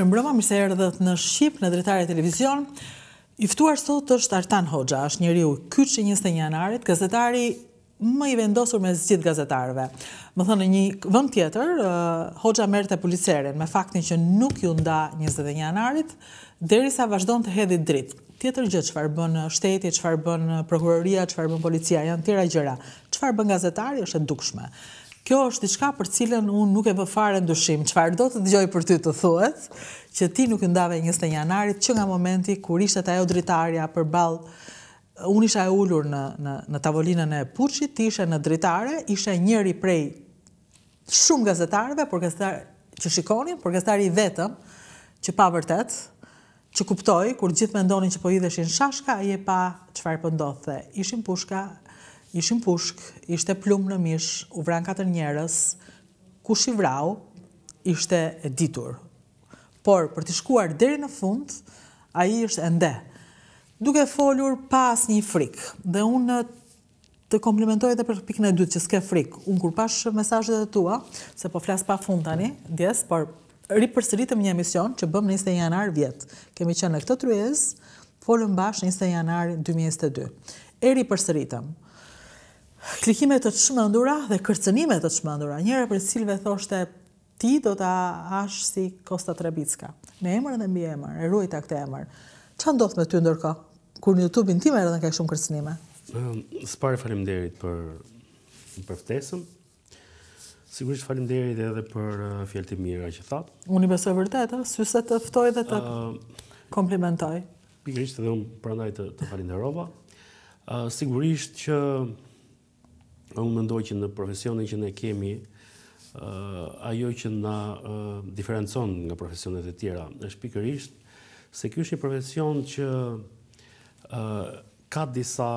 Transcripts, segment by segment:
Mirë mbrëma, mirë se erdhët në Shqip, në Dritare Televizion. I ftuar sot është Artan Hoxha, është njeriu kyç i 21 janarit, gazetari më i vendosur mes gjithë gazetarëve. Me thënë, në një vënd tjetër, Hoxha merrte Pulitzerin me faktin që nuk iu nda 21 janarit, derisa vazhdon të hedhë dritë. Tjetër gjë, çfarë bën shteti, çfarë bën prokuroria, çfarë bën policia, janë tjera gjëra. Çfarë bën gazetari, është e dukshme. Kjo është diçka për cilën unë nuk e vë fare në dyshim, çfarëdo të dëgjoj për ty të thuhet, që ti nuk iu ndave 21 janarit, që nga momenti kur ishe te ajo dritarja përballë Unë isha e ulur në në në tavolinën e puçit, ti ishe në dritare, ishe njëri prej shumë gazetarëve që shikonin, por gazetari i vetëm që pa vërtet, që kuptoi kur gjithë mendonin që po hidheshin shashka, ai e pa çfarë po ndodhte. Ishin pushka, ishin pushkë, ishte plumb në mish, u vranë katër njerëz. Kush i vrau? Ishte e ditur. por për të shkuar deri në fund, ai është ende duke folur pa asnjë frikë. Dhe unë të komplimentoj edhe për pikën e dytë që s'ke frikë. Unë kur pashë mesazhet e tua, se po flas pafund tani, ndjesë, por ripërsëritëm një emision, që bëmë në 20 janar vjet. Kemi qenë në këtë tryezë, folëm bashkë në 20 janar 2022. E ripërsëritëm. Klikime të çmendura dhe kërcënime të çmendura. Njëra prej të cilave thoshte Ti do ta hash si Kosta Trebicka. Me emër dhe mbiemër, e ruajta këtë emër. Ça ndodh me ty ndërkohë, kur në YouTube-in tim erdhën kaq shumë kërcënime? Së pari faleminderit për për ftesën. Sigurisht faleminderit edhe për uh, fjalët e mira që thatë. Unë i besoj vërtet, ëh, sesa të ftoj dhe të uh, komplimentoj. Pikërisht edhe unë prandaj të, të falenderova. Ëh, uh, sigurisht që Unë mendoj që në profesionin që ne kemi, ajo që na diferencon nga profesionet e tjera, është pikërisht se ky është një profesion që ka disa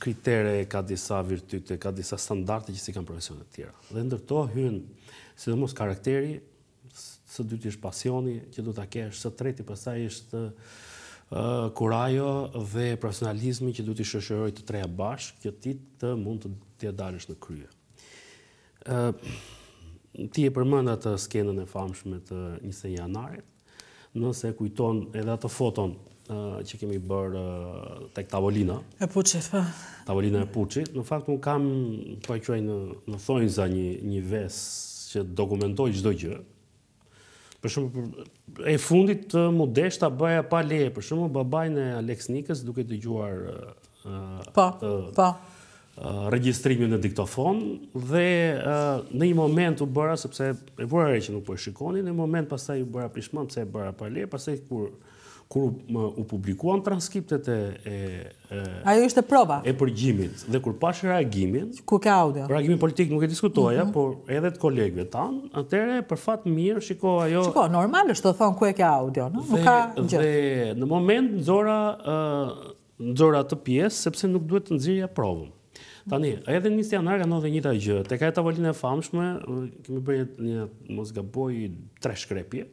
kritere, ka disa virtyte, ka disa standarte që s'i kanë profesionet e tjera. Dhe ndër to hyn sidomos karakteri, Së dyti është pasioni që duhet ta kesh, së treti pastaj është kurajo dhe profesionalizmi që duhet t'i shoqërojë të treja bashkë që ti të mund të të dalësh në krye. Ë ti e përmende atë skenën e famshme të 21 janarit, nëse e kujton edhe atë foton që kemi bërë tek tavolina. E puçit, pra. Po. Tavolina e puçit. Në fakt, unë kam, po e quaj në, në thonjëza një, një ves që dokumentoj çdo gjë. Për shembull, e fundit m'u desh ta bëja pa leje. Për shembull, babain e Aleks Nikës duke dëgjuar... Pa, po, pa. Po. regjistrimin në diktofon dhe në një moment u bëra sepse e vura re që nuk po e shikonte, në një moment pastaj u bëra pishman pse e bëra pa leje, pastaj kur kur u publikuan transkriptet e e Ajo ishte prova e përgjimit dhe kur pashë reagimin, ku ka audio. Reagimin politik nuk e diskutoja, mhm. por edhe të kolegëve tanë, atëherë për fat të mirë shiko ajo. Shiko, normal është të thonë ku e ka audio, no? Nuk ka gjë. Dhe në moment nxora ë nxora atë pjesë sepse nuk duhej të nxirrja provën. Tani, edhe njëzet e një janar ka ndodhur e njëjta gjë. Tek ajo tavolinë e famshme kemi bërë një mos gaboj tre shkrepje.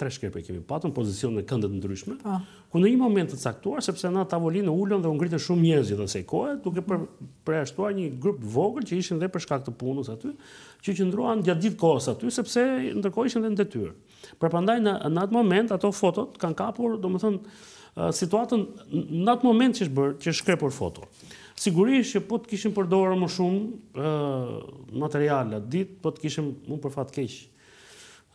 Tre shkrepje kemi patur në pozicion në kënde të ndryshme. Po. Ku në një moment të caktuar, sepse në atë tavolinë u ulën dhe u ngritën shumë njerëz gjatë gjithë asaj kohe, duke për, përjashtuar një grup të vogël që ishin dhe për shkak të punës aty, që qëndruan gjatë gjithë kohës aty sepse ndërkohë ishin dhe në detyrë. Pra prandaj në, në atë moment ato fotot kanë kapur, domethënë, situatën në atë moment që është bërë, që është shkrepur foto. Sigurisht që po të kishim përdorur më shumë ë materiale atë ditë, po të kishim më për fat keq.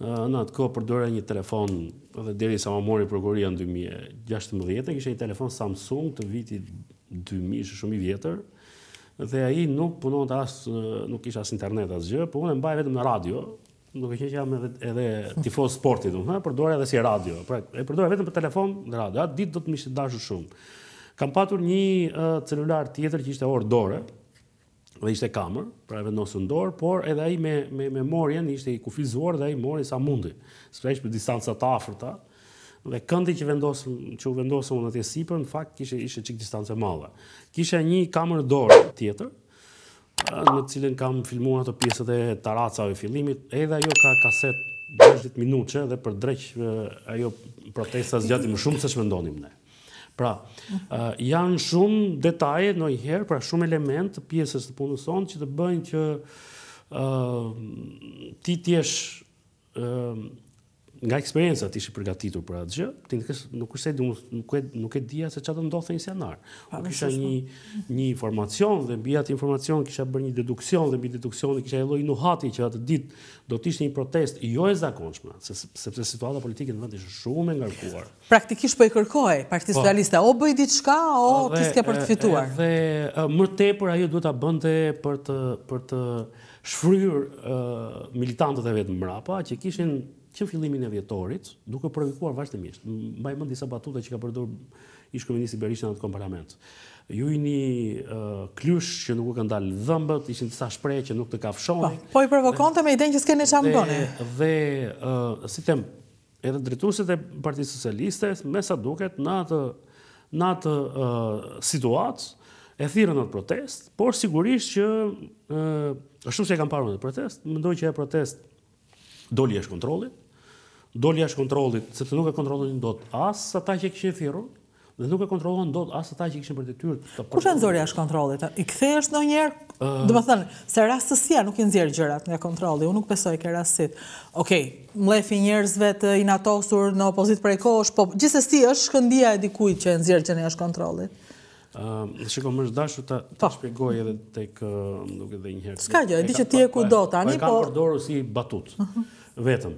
Në atë kohë përdorja një telefon dhe derisa ma mori prokuroria në 2016, kisha një telefon Samsung të vitit 2000, ishte shumë i vjetër. Dhe ai nuk punonte as nuk kishte as internet asgjë, po unë e mbaja vetëm në radio, Duke qenë që jam edhe tifoz sportit, unë e përdorja edhe si radio. Pra, e përdorja vetëm për telefon në radio. Atë ditë do të më ishte dashur shumë. Kam patur një celular tjetër që ishte orë dore, dhe ishte kamerë, pra e vendosje në dorë, por edhe ai me, me memorien ishte i kufizuar dhe ai mori sa mundi. Se për distanca të afrëta, dhe këndi që vendosëm, që u vendosëm ne atje sipër, në fakt kishte, ishte çikë distanca e madhe. Kisha një kamerë dore tjetër, me të cilën kam filmuar ato pjesët e tarracave të fillimit, edhe ajo ka kasetë 20 minutëshe dhe për dreq ajo protesta zgjati më shumë se ç'mendonim ne. Pra, janë shumë detaje ndonjëherë, pra shumë elementë të pjesës të punës sonë që të bëjnë që ti të jesh nga eksperienca të jesh i përgatitur për atë gjë, ti nuk nuk është se nuk e nuk e dija se çfarë do ndodhte në janar. Po kisha një një informacion dhe mbi atë informacion kisha bërë një deduksion dhe mbi deduksionin kisha një lloj nuhatjeje që atë ditë do të ishte një protestë jo e zakonshme, sepse situata politike në vend ishte shumë e ngarkuar. Praktikisht po i kërkohej Partisë po. Socialiste, o bëj diçka, o ti s'ke për të fituar. Dhe më tepër ajo duhet ta bënte për të shfryrë militantët e vet mrapa, që kishin që fillimin e vjetorit, duke u provokuar vazhdimisht. Mbaj mend disa batuta që ka përdor ish kryeministri Berisha në atë kohë parlament. Ju jini uh, klysh që nuk u kanë dalë dhëmbët, ishin disa shprehje që nuk të kafshoni. Po, po i provokonte me idenë që s'keni çfarë bëni. Dhe, dhe uh, si them, Edhe drejtuesit e Partisë Socialiste, me sa duket, në atë në atë situatë e thirrën atë protestë, por sigurisht që ashtu si e kam parë unë protestën, mendoj që ajo protestë doli jashtë kontrollit, doli jashtë kontrollit, sepse nuk e kontrollonin dot as ata që e kishin thirrur, Dhe nuk e kontrollonin dot as ata që kishin për detyrë të përdorin. Kush e nxori jashtë kontrollit? I kthehesh ndonjëherë? Domethënë, se rastësia nuk i nxjerr gjërat nga kontrolli. Unë nuk besoj ke rastësitë. Okej, mlefi i njerëzve të inatosur në opozitë prej kohësh, po gjithsesi është shkëndija e dikujt që e nxjerr gjënë jashtë kontrollit. Ëm, uh, shiko më është dashur ta ta po. shpjegoj edhe tek, më duket edhe një herë. S'ka gjë, e di që ti e kujton po, tani, po. E ka përdorur si batutë. Mhm. Vetëm.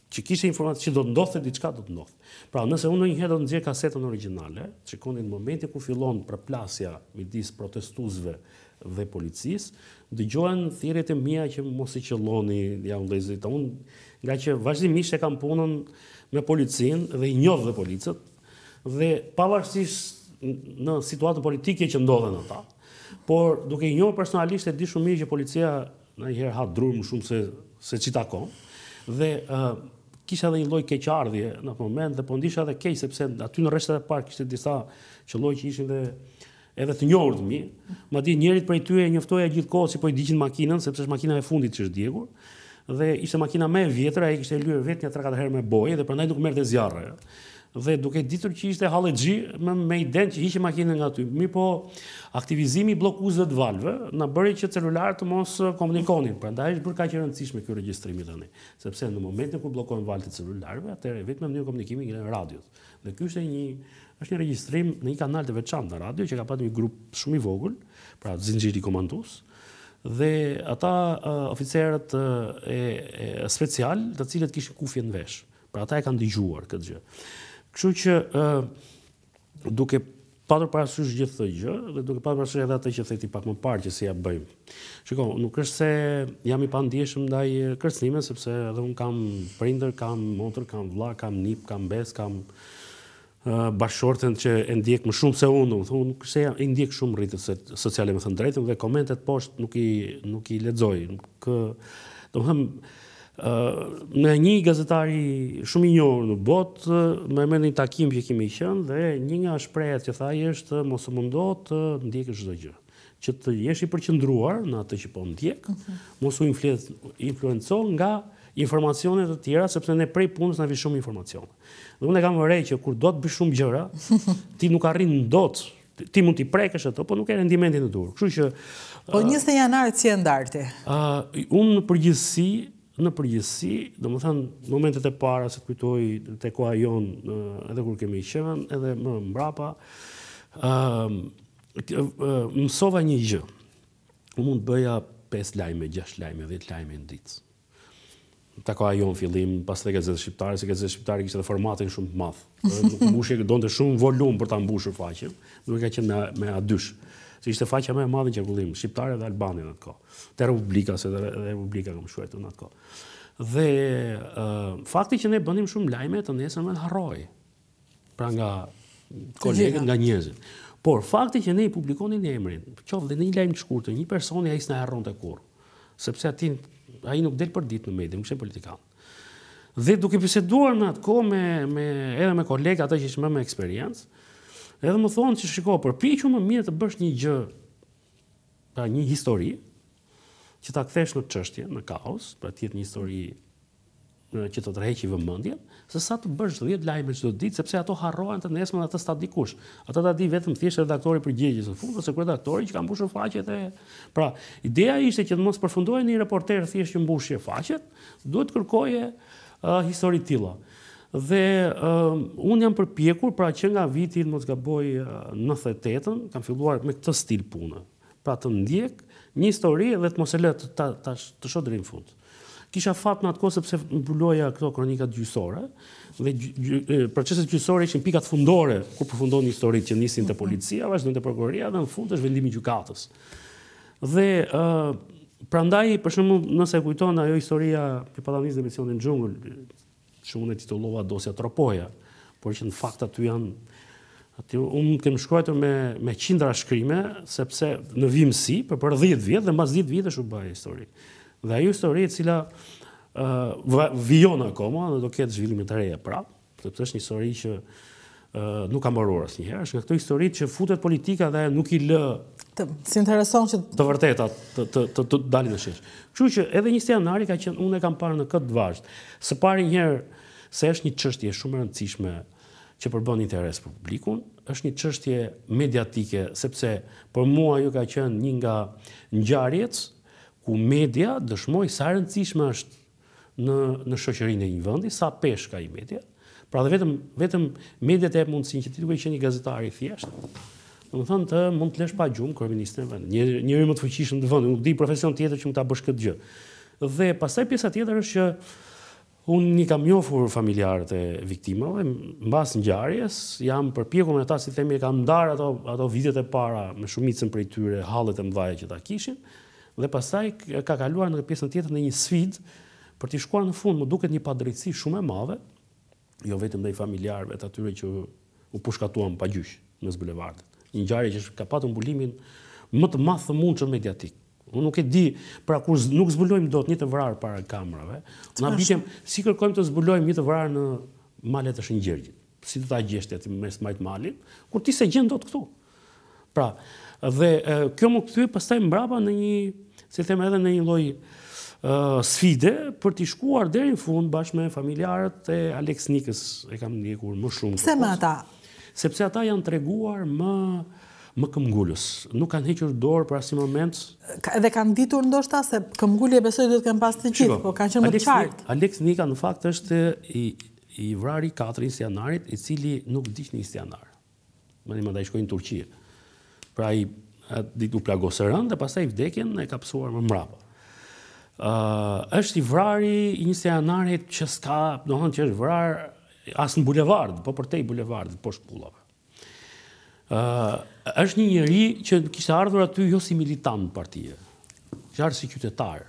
Që kishte informacion që do të ndodhte diçka do të ndodhte. Pra, nëse unë ndonjëherë do të nxjerr kasetën origjinale, të shikoni në momentin kur fillon përplasja midis protestuesve dhe policisë, dëgjohen thirrjet e mia që mos i qëlloni janë vëllezërit. Unë ngaqë vazhdimisht e kam punën me policinë dhe i njoh dhe policët dhe pavarësisht në situatën politike që ndodhen ata, por duke i njohur personalisht e di shumë mirë që policia Ndonjëherë ha dru më shumë se se ç'i takon. Dhe ë kisha edhe një lloj keqardhje në atë moment dhe po ndihesha edhe keq sepse aty në rreshtat e parë kishte disa qëlloj që ishin dhe edhe të njohur të mi. Madje njërin prej tyre e njoftoja gjithë kohë si po i digjin makinën sepse është makina e fundit që është djegur dhe ishte makina më e vjetër, ai e kishte lyer vetë një 3-4 herë me bojë dhe prandaj nuk merrte zjarr. dhe duke ditur që ishte hallexhi me, me idenë që hiqe makinën nga aty. Mirëpo aktivizimi i bllokuesve të valëve na bëri që celularët të mos komunikonin. Prandaj është bërë kaq e rëndësishme ky regjistrim tani, sepse në momentin kur bllokohen valët e celularëve, atëherë e vetmja mënyrë komunikimi ngelen radioja. Dhe ky është një është një regjistrim në një kanal të veçantë në radio që ka pasur një grup shumë i vogël, pra zinxhiri komandues, dhe ata uh, oficerët uh, e, e special, të cilët kishin kufje në vesh. Pra ata e kanë dëgjuar këtë gjë. Kështu që ë duke patur parasysh gjithë këtë gjë dhe duke patur parasysh edhe atë që the ti pak më parë që si ia bëjmë. Shiko, nuk është se jam i pandjeshëm ndaj kërcënimeve sepse edhe unë kam prindër, kam motër, kam vëlla, kam nip, kam mbesë, kam bashkëshorten që e ndjek më shumë se unë, domethënë unë nuk se i ndjek shumë rrjetet sociale me thënë të drejtën dhe komentet poshtë nuk i nuk i lexoj. Domethënë me një gazetar shumë i njohur në botë, në një takim që kemi qenë dhe një nga shprehjet që tha ai është mos u mundo të ndjekësh çdo gjë që të jesh i përqendruar në atë që po ndjek, mm -hmm. mos u influenco nga informacione të tjera, sepse ne prej punës na vjen shumë informacion. Dhe unë e kam vërej që kur do të bësh shumë gjëra, ti nuk arrin dot, ti mund t'i prekësh ato, po nuk ke rendimentin e duhur. Kështu që Po 21 janarin si e ndan ti? Ë, unë në përgjithësi, në përgjithësi, domethënë momentet e para siç kujtoj te Koha Jonë, edhe kur kemi qenë, edhe më mbrapa, ë mësova një gjë. Unë mund të bëja 5 lajme, 6 lajme, 10 lajme në ditë. Te Koha Jonë në fillim, pastaj te Gazeta Shqiptare, se Gazeta Shqiptare kishte dhe formatin shumë të madh. Mbushje që donte shumë volum për ta mbushur faqen, nuk ka qenë me, me A dysh. Se ishte faqja më e madhe në qarkullim, Shqiptare dhe Albania në atë kohë. Te Republika, se dhe Republika kam shkruar në atë kohë. Dhe uh, fakti që ne bënim shumë lajme të nesërmen harrohej. Pra nga kolegët, nga njerëzit. Por, fakti që ne i publikonim emrin, qoftë dhe në një lajm të shkurtër një personi, ai s'na harronte kurrë. Sepse atij, ai nuk del përditë në media, nuk është politikan. Dhe duke biseduar në atë kohë me, me, edhe me kolegë ata që ishin më me eksperiencë, edhe më thonë që shiko, përpiqu më mirë të bësh një gjë, pra një histori, që ta kthesh në çështje, në kauzë, pra të jetë një histori që të tërheqë vëmendjen, sesa të bësh 10 lajme çdo ditë, sepse ato harrohen të nesërmen dhe atë s'ta di kush. Atë ta di vetëm thjesht redaktori përgjegjës në fund ose redaktori që ka mbushur faqet e. Pra, ideja ishte që të mos përfundoje një reporter thjesht që mbushje faqet, duhet të kërkoje uh, histori të tilla. Dhe uh, unë jam përpjekur, pra që nga viti, në mos gaboj, uh, 98-ën, kam filluar me këtë stil pune. Pra të ndjek një histori dhe të mos e lë të të shoh deri në fund. Kisha fat në atë kohë sepse mbuloja këto kronikat gjyqësore dhe proceset gjyqësore ishin pikat fundore ku përfundonin historitë që nisin te mhm. policia, vazhdon te prokuroria dhe në fund është vendimi i gjykatës. Dhe ë prandaj për shembull nëse e kujton ajo historia që pata nisë në emisionin Xhungël që unë e titullova dosja Tropoja, por që në fakt aty janë, aty unë kam shkruajtur me, me qindra shkrime, sepse në vijimësi, për për 10 vjet dhe mbas 10 vjetësh u bë ajo histori. Dhe ajo histori e cila uh, vijon akoma dhe do ketë zhvillime të reja prapë, sepse është një histori që Nuk ka mbaruar asnjëherë, është nga këto historitë që futet politika dhe nuk i lë të s'intereson që të vërteta të të të, të dalin në shesh. Kështu që edhe 21 janari ka qenë unë e kam parë në këtë vazhdë. Së pari një herë se është një çështje shumë e rëndësishme që përbën interes për publikun, është një çështje mediatike sepse për mua ajo ka qenë një nga ngjarjet ku media dëshmoi sa e rëndësishme është në në shoqërinë e një vendi, sa peshë ka media. Pra dhe vetëm vetëm media të jep mundësinë që ti duke qenë një gazetar i thjeshtë, domethënë të mund të lësh pa gjumë kryeministrin e vendit. Një njeriun më të fuqishëm të vendit, nuk di profesion tjetër që mund ta bësh këtë gjë. Dhe pastaj pjesa tjetër është që unë i kam njofur familjarët e viktimave, mbas ngjarjes, jam përpjekur me ta si të themi i kam ndarë ato, ato vitet e para me shumicën prej tyre, hallet e mdhaja që ata kishin, Dhe pastaj ka kaluar në këtë pjesën tjetër në një sfidë për t'i shkuar në fund. Më duket një padrejtësi shumë e madhe, jo vetëm ndaj familjarëve të atyre që u pushkatuan pa gjyq mes bulevardit. Një ngjarje që ka patur mbulimin më të madh të mundshëm mediatik. Unë nuk e di, pra kur nuk zbulojmë dot një të vrarë para kamerave, unë habitem si kërkojmë të zbulojmë një të vrarë në malet e Shën Gjergjit. Si do ta gjesh ti atë në majë të malit, kur ti s'e gjen dot këtu. Pra, dhe kjo m'u kthye pastaj mbrapa në një, si them edhe në një lloj sfide për të shkuar deri në fund bashkë me familjarët e Aleks Nikës e kam ndjekur më shumë. Pse me ata? Sepse ata janë treguar më më këmbëngulës. Nuk kanë hequr dorë për asnjë moment. Edhe kanë ditur ndoshta se këmbëngulje besoj do të kenë pas të gjithë, po kanë qenë më të qartë. Aleks Nika në fakt është i I vrari i katërt i 21 janarit i cili nuk vdiq në 21 janar. Mbani mend ai shkoi në Turqi. Pra atë ditë u plagos rëndë dhe pastaj vdekjen e ka pësuar më mbrapa. Uh, është i vrari i 21 janarit që s'ka, domethënë që është vrarë as në bulevard, po përtej bulevardit, poshtë kullave. Është një njeri që kishte ardhur aty jo si militant partie, kishte ardhur si qytetar.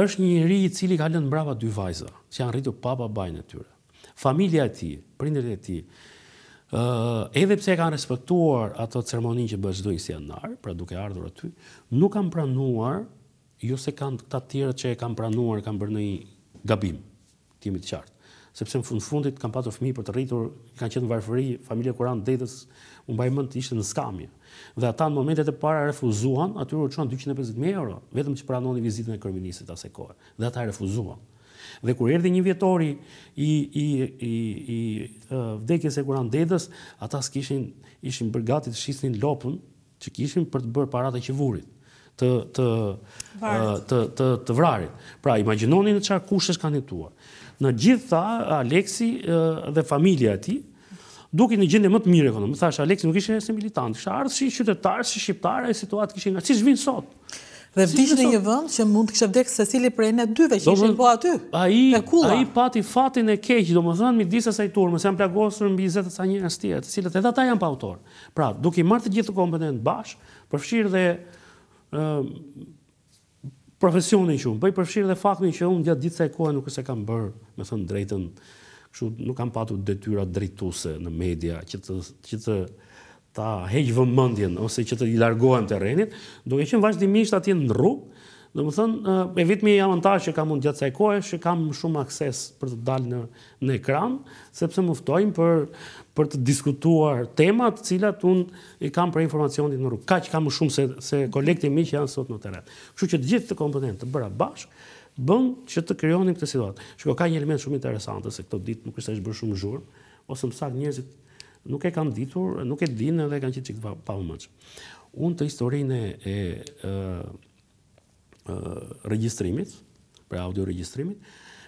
Është një njeri i cili ka lënë mbrapa dy vajza, që janë rritur pa babain e tyre. Familja e tij, prindërit e tij, edhe pse e kanë respektuar atë ceremoninë që bëhet çdo 21 janar, pra duke ardhur aty, nuk kanë pranuar, jo se kanë këta të tjerët që e kanë pranuar, kanë bërë ndonjë gabim. Të jemi të qartë. Sepse në fund fundit kanë patur fëmijë për të rritur, kanë qenë në varfëri, familja e Hekuran Dedës, unë mbaj mend ishte në skamje. Dhe ata në momentet e para refuzuan, atyre u çuan dyqind e pesëdhjetë mijë euro, vetëm që të pranonin vizitën e kryeministrit të asaj kohe. Dhe ata refuzuan. Dhe kur erdhi njëvjetori i i i i vdekjes së Hekuran Dedës, ata s'kishin ishin bërë gati të shisnin lopën, Që kishin për të blerë paratë e qefinit, të, të, të, të, të vrarit. Pra, imagjinoni në çfarë kushtesh kanë jetuar. Megjithatë Aleksi dhe familja e tij, duket në gjendje më të mirë ekonomike. Thashë Aleksi nuk ishte se militant, kishte ardhur si qytetar, si shqiptar, ai situatë kishte nga siç vin sot. Dhe vdiq në një vend që mund të kishte vdekur secili prej ne dyve që ishin po aty. Ai ai pati fatin e keq, domethënë midis asaj turme se janë plagosur mbi 20 e ca njerëz tjerë, të cilët edhe ata janë pa autor. Pra, duke i marrë të gjithë komponentët bashkë, përfshirë dhe profesionin që unë bëj, përfshirë dhe faktin që unë gjatë gjithë kësaj kohe nuk është se kam bërë, me thënë të drejtën, kështu nuk kam patur detyra drejtuese në media që të që të ta heqë vëmendjen ose që t'i largohem terrenit, duke qenë vazhdimisht atje në rrugë, Domethënë, i vetmi avantaj që kam unë gjatë kësaj kohe është që kam më shumë akses për të dalë në në ekran, sepse më ftojnë për për të diskutuar tema të cilat unë i kam prej informacionit në rrugë. Kaq kam më shumë se se kolegët e mi që janë sot në terren. Kështu që të gjithë këto komponentë të bëra bashkë bën që të krijonin këtë situatë. Shiko, ka një element shumë interesant se këto ditë nuk është se është bërë shumë zhurmë, ose më saktë njerëzit nuk e kanë ditur, nuk e dinë edhe kanë qenë çik pa, pa Unë të historinë e, e regjistrimit, pra audioregjistrimit,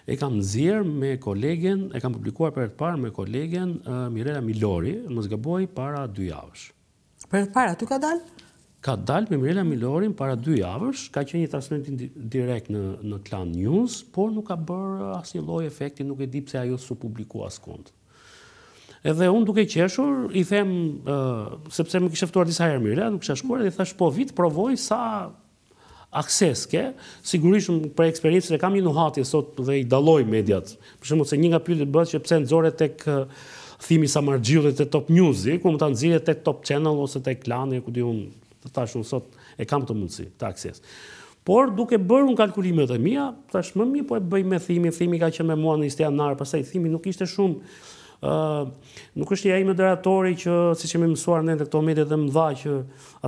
e kam nxjerrë me kolegen, e kam publikuar për herë të parë me kolegen Mirela Milori, mos gaboj para dy javësh. Për herë të parë, aty ka dalë? Ka dalë me Mirela Milorin para dy javësh, ka qenë një transmetim direkt në, në Klan News, por nuk ka bërë asnjë lloj efekti, nuk e di pse ajo s'u publikua askund. Edhe unë duke qeshur, i them, sepse më kishte ftuar disa herë Mirela, nuk kisha shkuar, dhe i thashë, po vij ta provoj sa akses ke, sigurisht prej eksperiencës e kam një nuhatje sot dhe i dalloj mediat. Për shembull, se një nga pyetjet bëhet që pse e nxore tek Thimi Samarxhiu te Top Newsi, kur mund ta nxirrje tek Top Channel ose tek Klani, ku di unë, Të thashë unë sot e kam këtë mundësi, këtë akses. Por duke bërë unë kalkulimet e mia, thashë më mirë po e bëj me Thimin, Thimi ka qenë me mua në 21 janar, pastaj Thimi nuk ishte shumë, nuk është ai moderatori që, siç jemi mësuar ne te këto mediet e mëdha që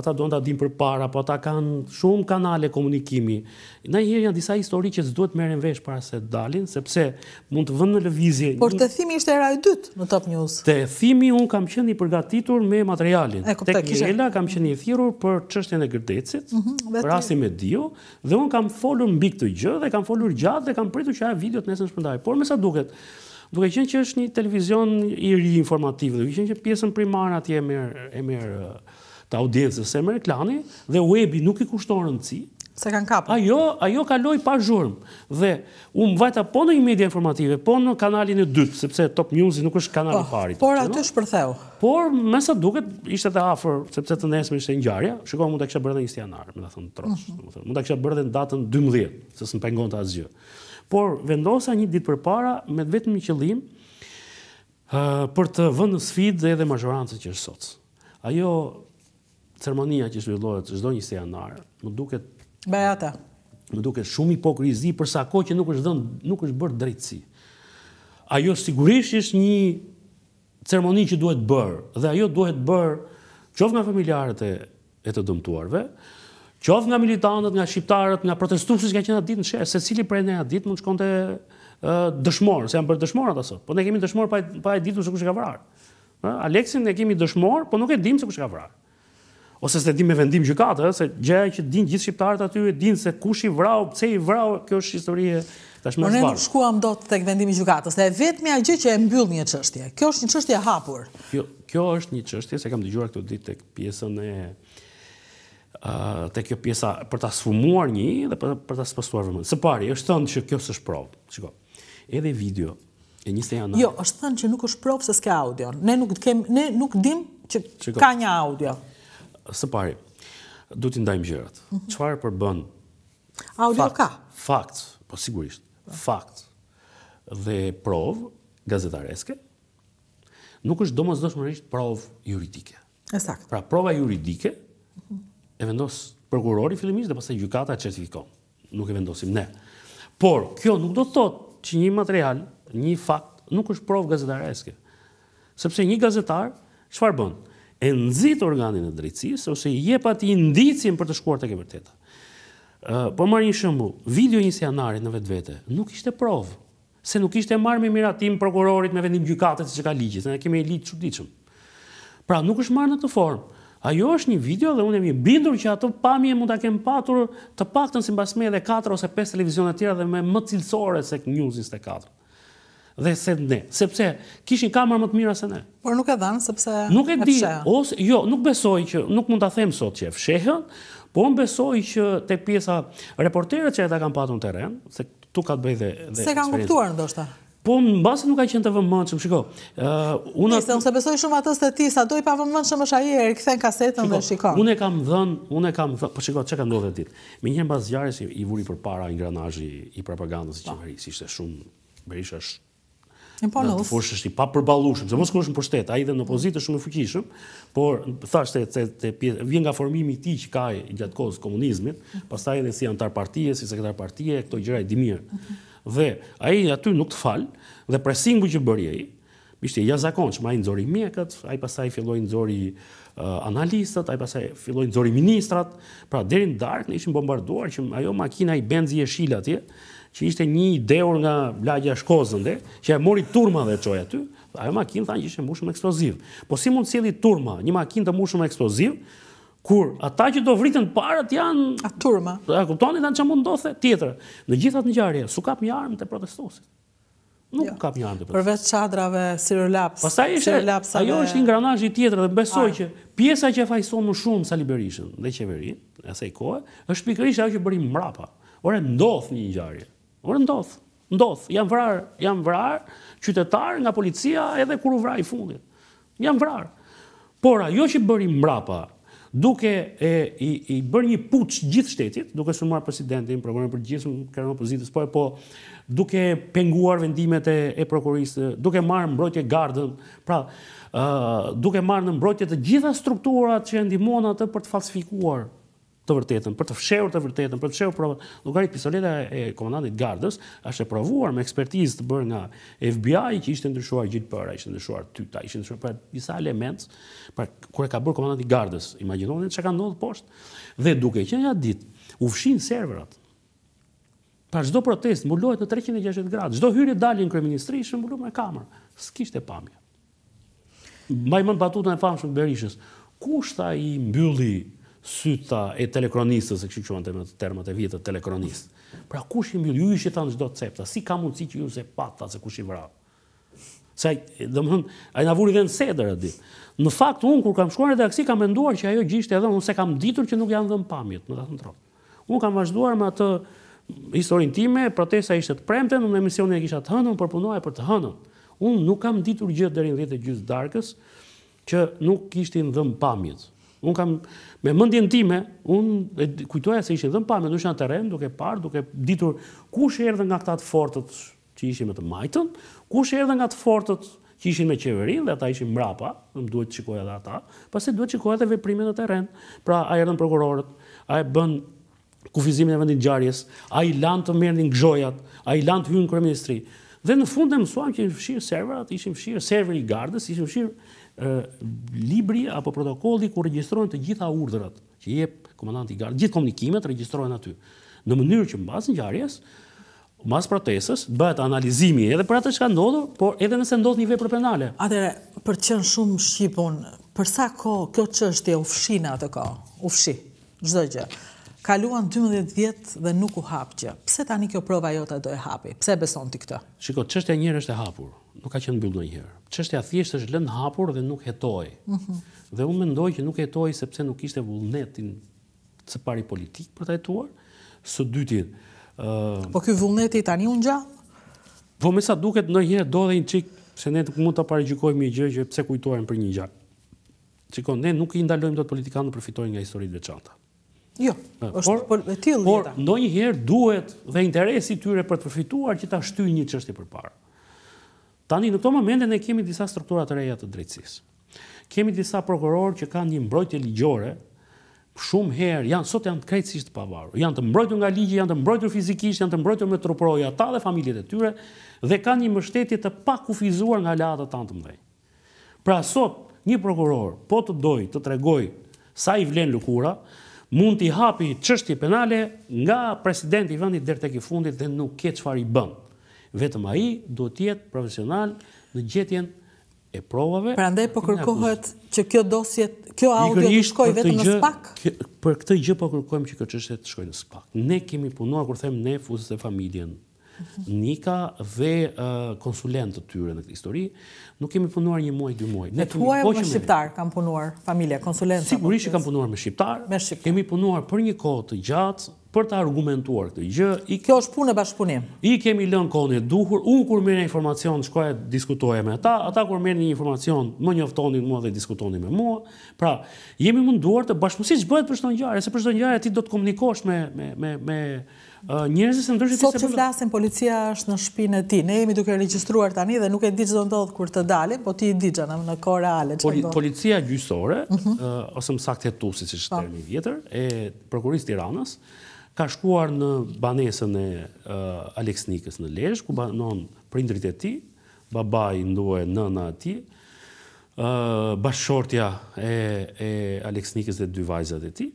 ata duan ta dinë përpara, po ata kanë shumë kanale komunikimi. Ndonjëherë janë disa histori që s'duhet merren vesh para se dalin, sepse Mund të vënë në lëvizje... Por te Thimi ishte hera e dytë në Top News. Te Thimi unë kam qenë i përgatitur me materialin. E kuptoj, kishe. Tek Mirela kam qenë i thirrur për çështjen e Gërdecit, mhm, për rastin Mediu, dhe unë kam folur mbi këtë gjë dhe kam folur gjatë dhe kam pritur që ajo video të nesërmen shpërndahej. Por me sa duket, duke qenë që është një televizion i ri informativ, duke qenë që pjesën primare atje e merr e merr të audiencës e merr Klani dhe uebi nuk i kushton rëndësi. S'e kanë kapur. Ajo, ajo kaloi pa zhurmë. Dhe u vajta po në një media informative, po në kanalin e dytë, sepse Top News nuk është kanali po, pari. Por aty shpërtheu. Por me sa duket ishte të afër, sepse të nesmen ishte ngjarja. Shiko, mund ta kisha bërë edhe 20 janar, me ta thënë troç, mhm. domethënë. Mund ta kisha bërë edhe në datën 12, se s'më pengonte asgjë. Por vendosa një ditë përpara me vetëm një qëllim, për të vënë në sfidë edhe mazhorancën që është sot. Ajo ceremonia që zhvillohet çdo 20 janar, më duket Beata. Më duket shumë hipokrizi për sa kohë që nuk është dhënë, nuk është bërë drejtësi. Ajo sigurisht është një ceremoni që duhet bërë dhe ajo duhet bërë qoftë nga familjarët e e të dëmtuarve, qoftë nga militantët, nga shqiptarët, nga protestuesit që kanë qenë atë ditë në shesh, secili prej ne atë ditë mund të shkonte dëshmor, se janë bërë dëshmor ata sot. Po ne kemi dëshmor pa pa e ditur se kush e ka vrarë. Ë, Aleksin e kemi dëshmor, po nuk e dimë se kush e ka vrarë. Ose s'e dimë me vendim gjykate, ë, se gjëja që e dinë gjithë shqiptarët aty e dinë se kush i vrau, pse i vrau, kjo është histori tashmë e zbardhur. Por ne nuk shkuam dot tek vendimi i gjykatës, dhe është e vetmja gjë që e mbyll një çështje. Kjo është një çështje e hapur. Kjo, kjo është një çështje, se kam dëgjuar këto ditë tek pjesën e tek kjo pjesa për ta sfumuar një dhe për, për ta spostuar vëmendjen. Së pari, është thënë që kjo s'është provë. Shiko. Edhe video e 20 janarit. Jo, është thënë që nuk është provë se s'ka audio. Ne nuk kem, ne nuk dim që ka një audio. Së pari, duhet t'i ndajmë gjërat. Mhm. Çfarë përbën? Audio ka. Fakt, po sigurisht. Fakt dhe provë gazetareske nuk është domosdoshmërisht provë juridike. Ekzakt. Pra prova juridike e vendos prokurori fillimisht dhe pastaj gjykata e certifikon. Nuk e vendosim ne. Por, kjo nuk do të thotë që një material, një fakt, nuk është provë gazetareske. Sepse një gazetar, çfarë bën? E nxit organin e drejtësisë ose i jep atij indicien për të shkuar tek e vërteta. Ë, po marr një shembull, video e 20 janarit në vetvete nuk ishte provë. se nuk ishte marrë me miratim prokurorit me vendim gjykate siç e ka ligji, se ne kemi një ligj të çuditshëm. Pra nuk është marrë në këtë formë. Ajo është një video dhe unë jam i bindur që ato pamje mund t'i kenë patur të paktën sipas meje edhe 4 ose 5 televizione të tjera dhe me më cilësore se News 24 dhe se ne, sepse kishin kamera më të mira se ne. Por nuk e dhanë, sepse nuk e di, ose, jo, nuk besoj që, nuk mund të them sot që e fshehën, po unë besoj që te pjesa reporterët që ata kanë patur në terren, se Aty ka të bëjë dhe dhe. S'e kanë kuptuar ndoshta. Po mbase nuk kanë qenë të vëmendshëm, shiko. Unë Nise, unë s'e besoj shumë atë se ti, sado i pavëmendshëm është ai e rikthen kasetën dhe shiko. Unë e kam dhënë, unë e kam dhënë, po shiko, çka ndodhi atë ditë. Menjëherë pas ngjarjes i vuri përpara ingranazhi i propagandës i po. qeverisë, ishte shumë, Berisha shumë Në atë fushë është i papërballueshëm, sidomos kur është në pushtet, ai dhe në opozitë është shumë i fuqishëm, por thashë të vjen nga formimi i tij që ka ai gjatë kohës komunizmit, pastaj dhe si anëtar partie, si sekretar partie, këto gjëra i di mirë. Mhm. Dhe ai aty nuk të fal, dhe presingu që bëri ai, ishte i jashtëzakonshëm, ai nxori mjekët, ai pastaj filloi nxori Analistët, ai pastaj filloi nxori ministrat, pra deri në darkë ne ishim bombarduar që ajo makina, ai benzi jeshil atje, që ishte një i dehur nga lagjja Shkozë andej, që e mori turma dhe e çoi aty, ajo makinë thanë që ishte mbushur me eksploziv. Po si mund të sjellë turma një makinë të mbushur me eksploziv, kur ata që do vriten të parët janë turma. A kuptoni tani çfarë mund ndodhte? Tjetër, në gjithë atë ngjarje, s'u kap një armë te protestuesit. Nuk u kap një armë te protestuesit. Përveç çadrave, stilolaps. Pastaj ishte, ajo është ingranazhi tjetër dhe besoj që pjesa që e fajëson më shumë Sali Berishën dhe qeverinë, e asaj kohe, është pikërisht ajo që bëri mbrapa. Ore ndodh një ngjarje. Ore ndodh. Ndodh. Janë vrarë, janë vrarë qytetarë nga policia edhe kur u vra i fundit. Janë vrarë. Por ajo që bëri mbrapa, duke e, i, i bërë një puç gjithë shtetit, duke sulmuar presidentin, prokurorin e përgjithshëm, kreun e opozitës, po e po, duke penguar vendimet e, e prokurorisë, duke marrë mbrojtje gardën, pra, ë duke marrë në mbrojtje të gjitha strukturat që e ndihmuan atë për të falsifikuar të vërtetën, për të fshehur të vërtetën, për të fshehur provat. Llogarit pistoleta e komandantit Gardës është e provuar me ekspertizë të bërë nga FBI që ishte ndryshuar gjilpëra, ishte ndryshuar tyta, ishte ndryshuar pra disa elementë, pra kur e ka bërë komandanti i Gardës, imagjinoni çka ka ndodhur poshtë. Dhe duke qenë ja ditë, u fshinë serverat. Pra çdo protestë mbulohet në 360 gradë, çdo hyrje dalje në kryeministri ishte mbuluar me kamerë. S'kishte pamje. Mbaj mend batutën e famshme të Berishës, Kush tha i mbylli sytë tha e telekronistës, se kështu quante në termat e vjetër telekronist. Pra kush i mbylli, ju ishit tha në çdo cep tha, si ka mundësi që ju s'e patë tha se kush i vrau. Se ai, domethënë, ai na vuri dhe në sedër atë ditë. Në fakt unë kur kam shkuar në redaksi kam menduar që ajo gjë ishte e dhënë, unë s'e kam ditur që nuk janë dhënë pamjet, më ka thënë Trot. Unë kam vazhduar me atë historinë time, protesta ishte të premten, unë emisionin e kisha të hënën, pra punoja për të hënën. Unë nuk kam ditur gjë deri në 10 e gjysmë darkës që nuk kishin dhënë pamjet. Unë kam me mendjen time, unë kujtoja se ishin dhënë pamjet, unë isha në terren duke parë, duke ditur kush erdhën nga këta të fortët që ishin me të majtën, kush erdhën nga të fortët që ishin me qeverinë dhe ata ishin mbrapa, më duhej të shikoja edhe ata, pasi duhej të shikoja edhe veprime në terren, pra a erdhën prokurorët, a e bënë kufizimin e vendngjarjes, a i lanë të merrnin gëzhojat, a i lanë të hynë në kryeministri. Dhe në fund e mësuam që ishin fshirë serverat, ishte fshirë serveri i gardës, ishte fshirë libri apo protokolli ku regjistrohen të gjitha urdhrat që jep komandanti i gardës, gjithë komunikimet regjistrohen aty. Në mënyrë që mbas ngjarjes, Mbas protestës, bëhet analizimi edhe për atë çka ndodhur, por edhe nëse ndodh një vepër penale. Atëherë, për ta thënë shumë shqip unë, për sa kohë kjo çështje u fshi në atë kohë? U fshi çdo gjë. Kaluan 12 vjet dhe nuk u hap gjë. Pse tani kjo prova jote do e hapi? Pse e beson ti këtë? Shiko, çështja njëherë është e hapur, nuk ka qenë mbyllë ndonjëherë. Çështja thjesht është lënë hapur dhe nuk hetohej. Dhe unë mendoj që nuk hetohej sepse nuk kishte vullnetin Së pari politik për ta hetuar, së dyti Po ky vullneti tani u ngjall? Po me sa duket ndonjëherë do dhe një çik se ne nuk mund ta paragjykojmë një gjë që pse kujtohen për një gjë. Shiko, ne nuk i ndalojmë dot politikanët të përfitojnë nga historitë e veçanta. Jo, është por e tillë jeta. Por ndonjëherë duhet dhe interesi i tyre për të përfituar që ta shtyjnë një çështje përpara. Tani, në këto momente ne kemi disa struktura të reja të drejtësisë. Kemi disa prokurorë që kanë një mbrojtje ligjore, shumë herë janë sot janë krejtësisht të pavarur. Janë të mbrojtur nga ligji, janë të mbrojtur fizikisht, janë të mbrojtur me truproja ata dhe familjet e tyre dhe kanë një mbështetje të pakufizuar nga aleatët tanë të mëdhenj. Pra sot një prokuror po të dojë të tregojë Sa i vlen lëkura, mund t'i hapi çështje penale nga presidenti i vendit deri tek i fundit dhe nuk ke çfarë i bën. Vetëm ai duhet të jetë profesional në gjetjen e provave. Prandaj po kërkohet që kjo dosje, kjo audio të shkojë vetëm në SPAK? Për këtë gjë po kërkojmë që kjo çështje të shkojë në SPAK. Ne kemi punuar, kur them ne, fus dhe familjen Nika dhe konsulentët e tyre në këtë histori, nuk kemi punuar një muaj, dy muaj. Më thuaj po me shqiptarë ka punuar familja, konsulentë? Sigurisht që kam punuar me shqiptarë, kemi punuar për një kohë të gjatë, për ta argumentuar këtë gjë. Kjo është punë e bashkëpunim? I kemi lënë kohën e duhur, unë kur merrja një informacion, shkoja diskutoja me ta, ata kur merrnin një informacion, më njoftonin mua dhe diskutonin me mua, pra, jemi munduar të bashkëpunojmë, siç bëhet për çdo ngjarje, se për çdo ngjarje ti do të komunikosh me, me, me, me, Sot që flasim, policia është në shpinë e tij. Ne jemi duke regjistruar tani dhe nuk e di ç'do ndodhë kur të dalim, po ti i di gjërat në kohë reale. Policia gjyqësore, mhm. ose më saktë hetuesi siç është termi i vjetër, e Prokurorisë Tiranës, ka shkuar në banesën e Aleks Nikës në Lezhë, ku banojnë prindërit e tij, babai, Ndue, nëna e tij, bashkëshortja e Aleks Nikës dhe dy vajzat e tij,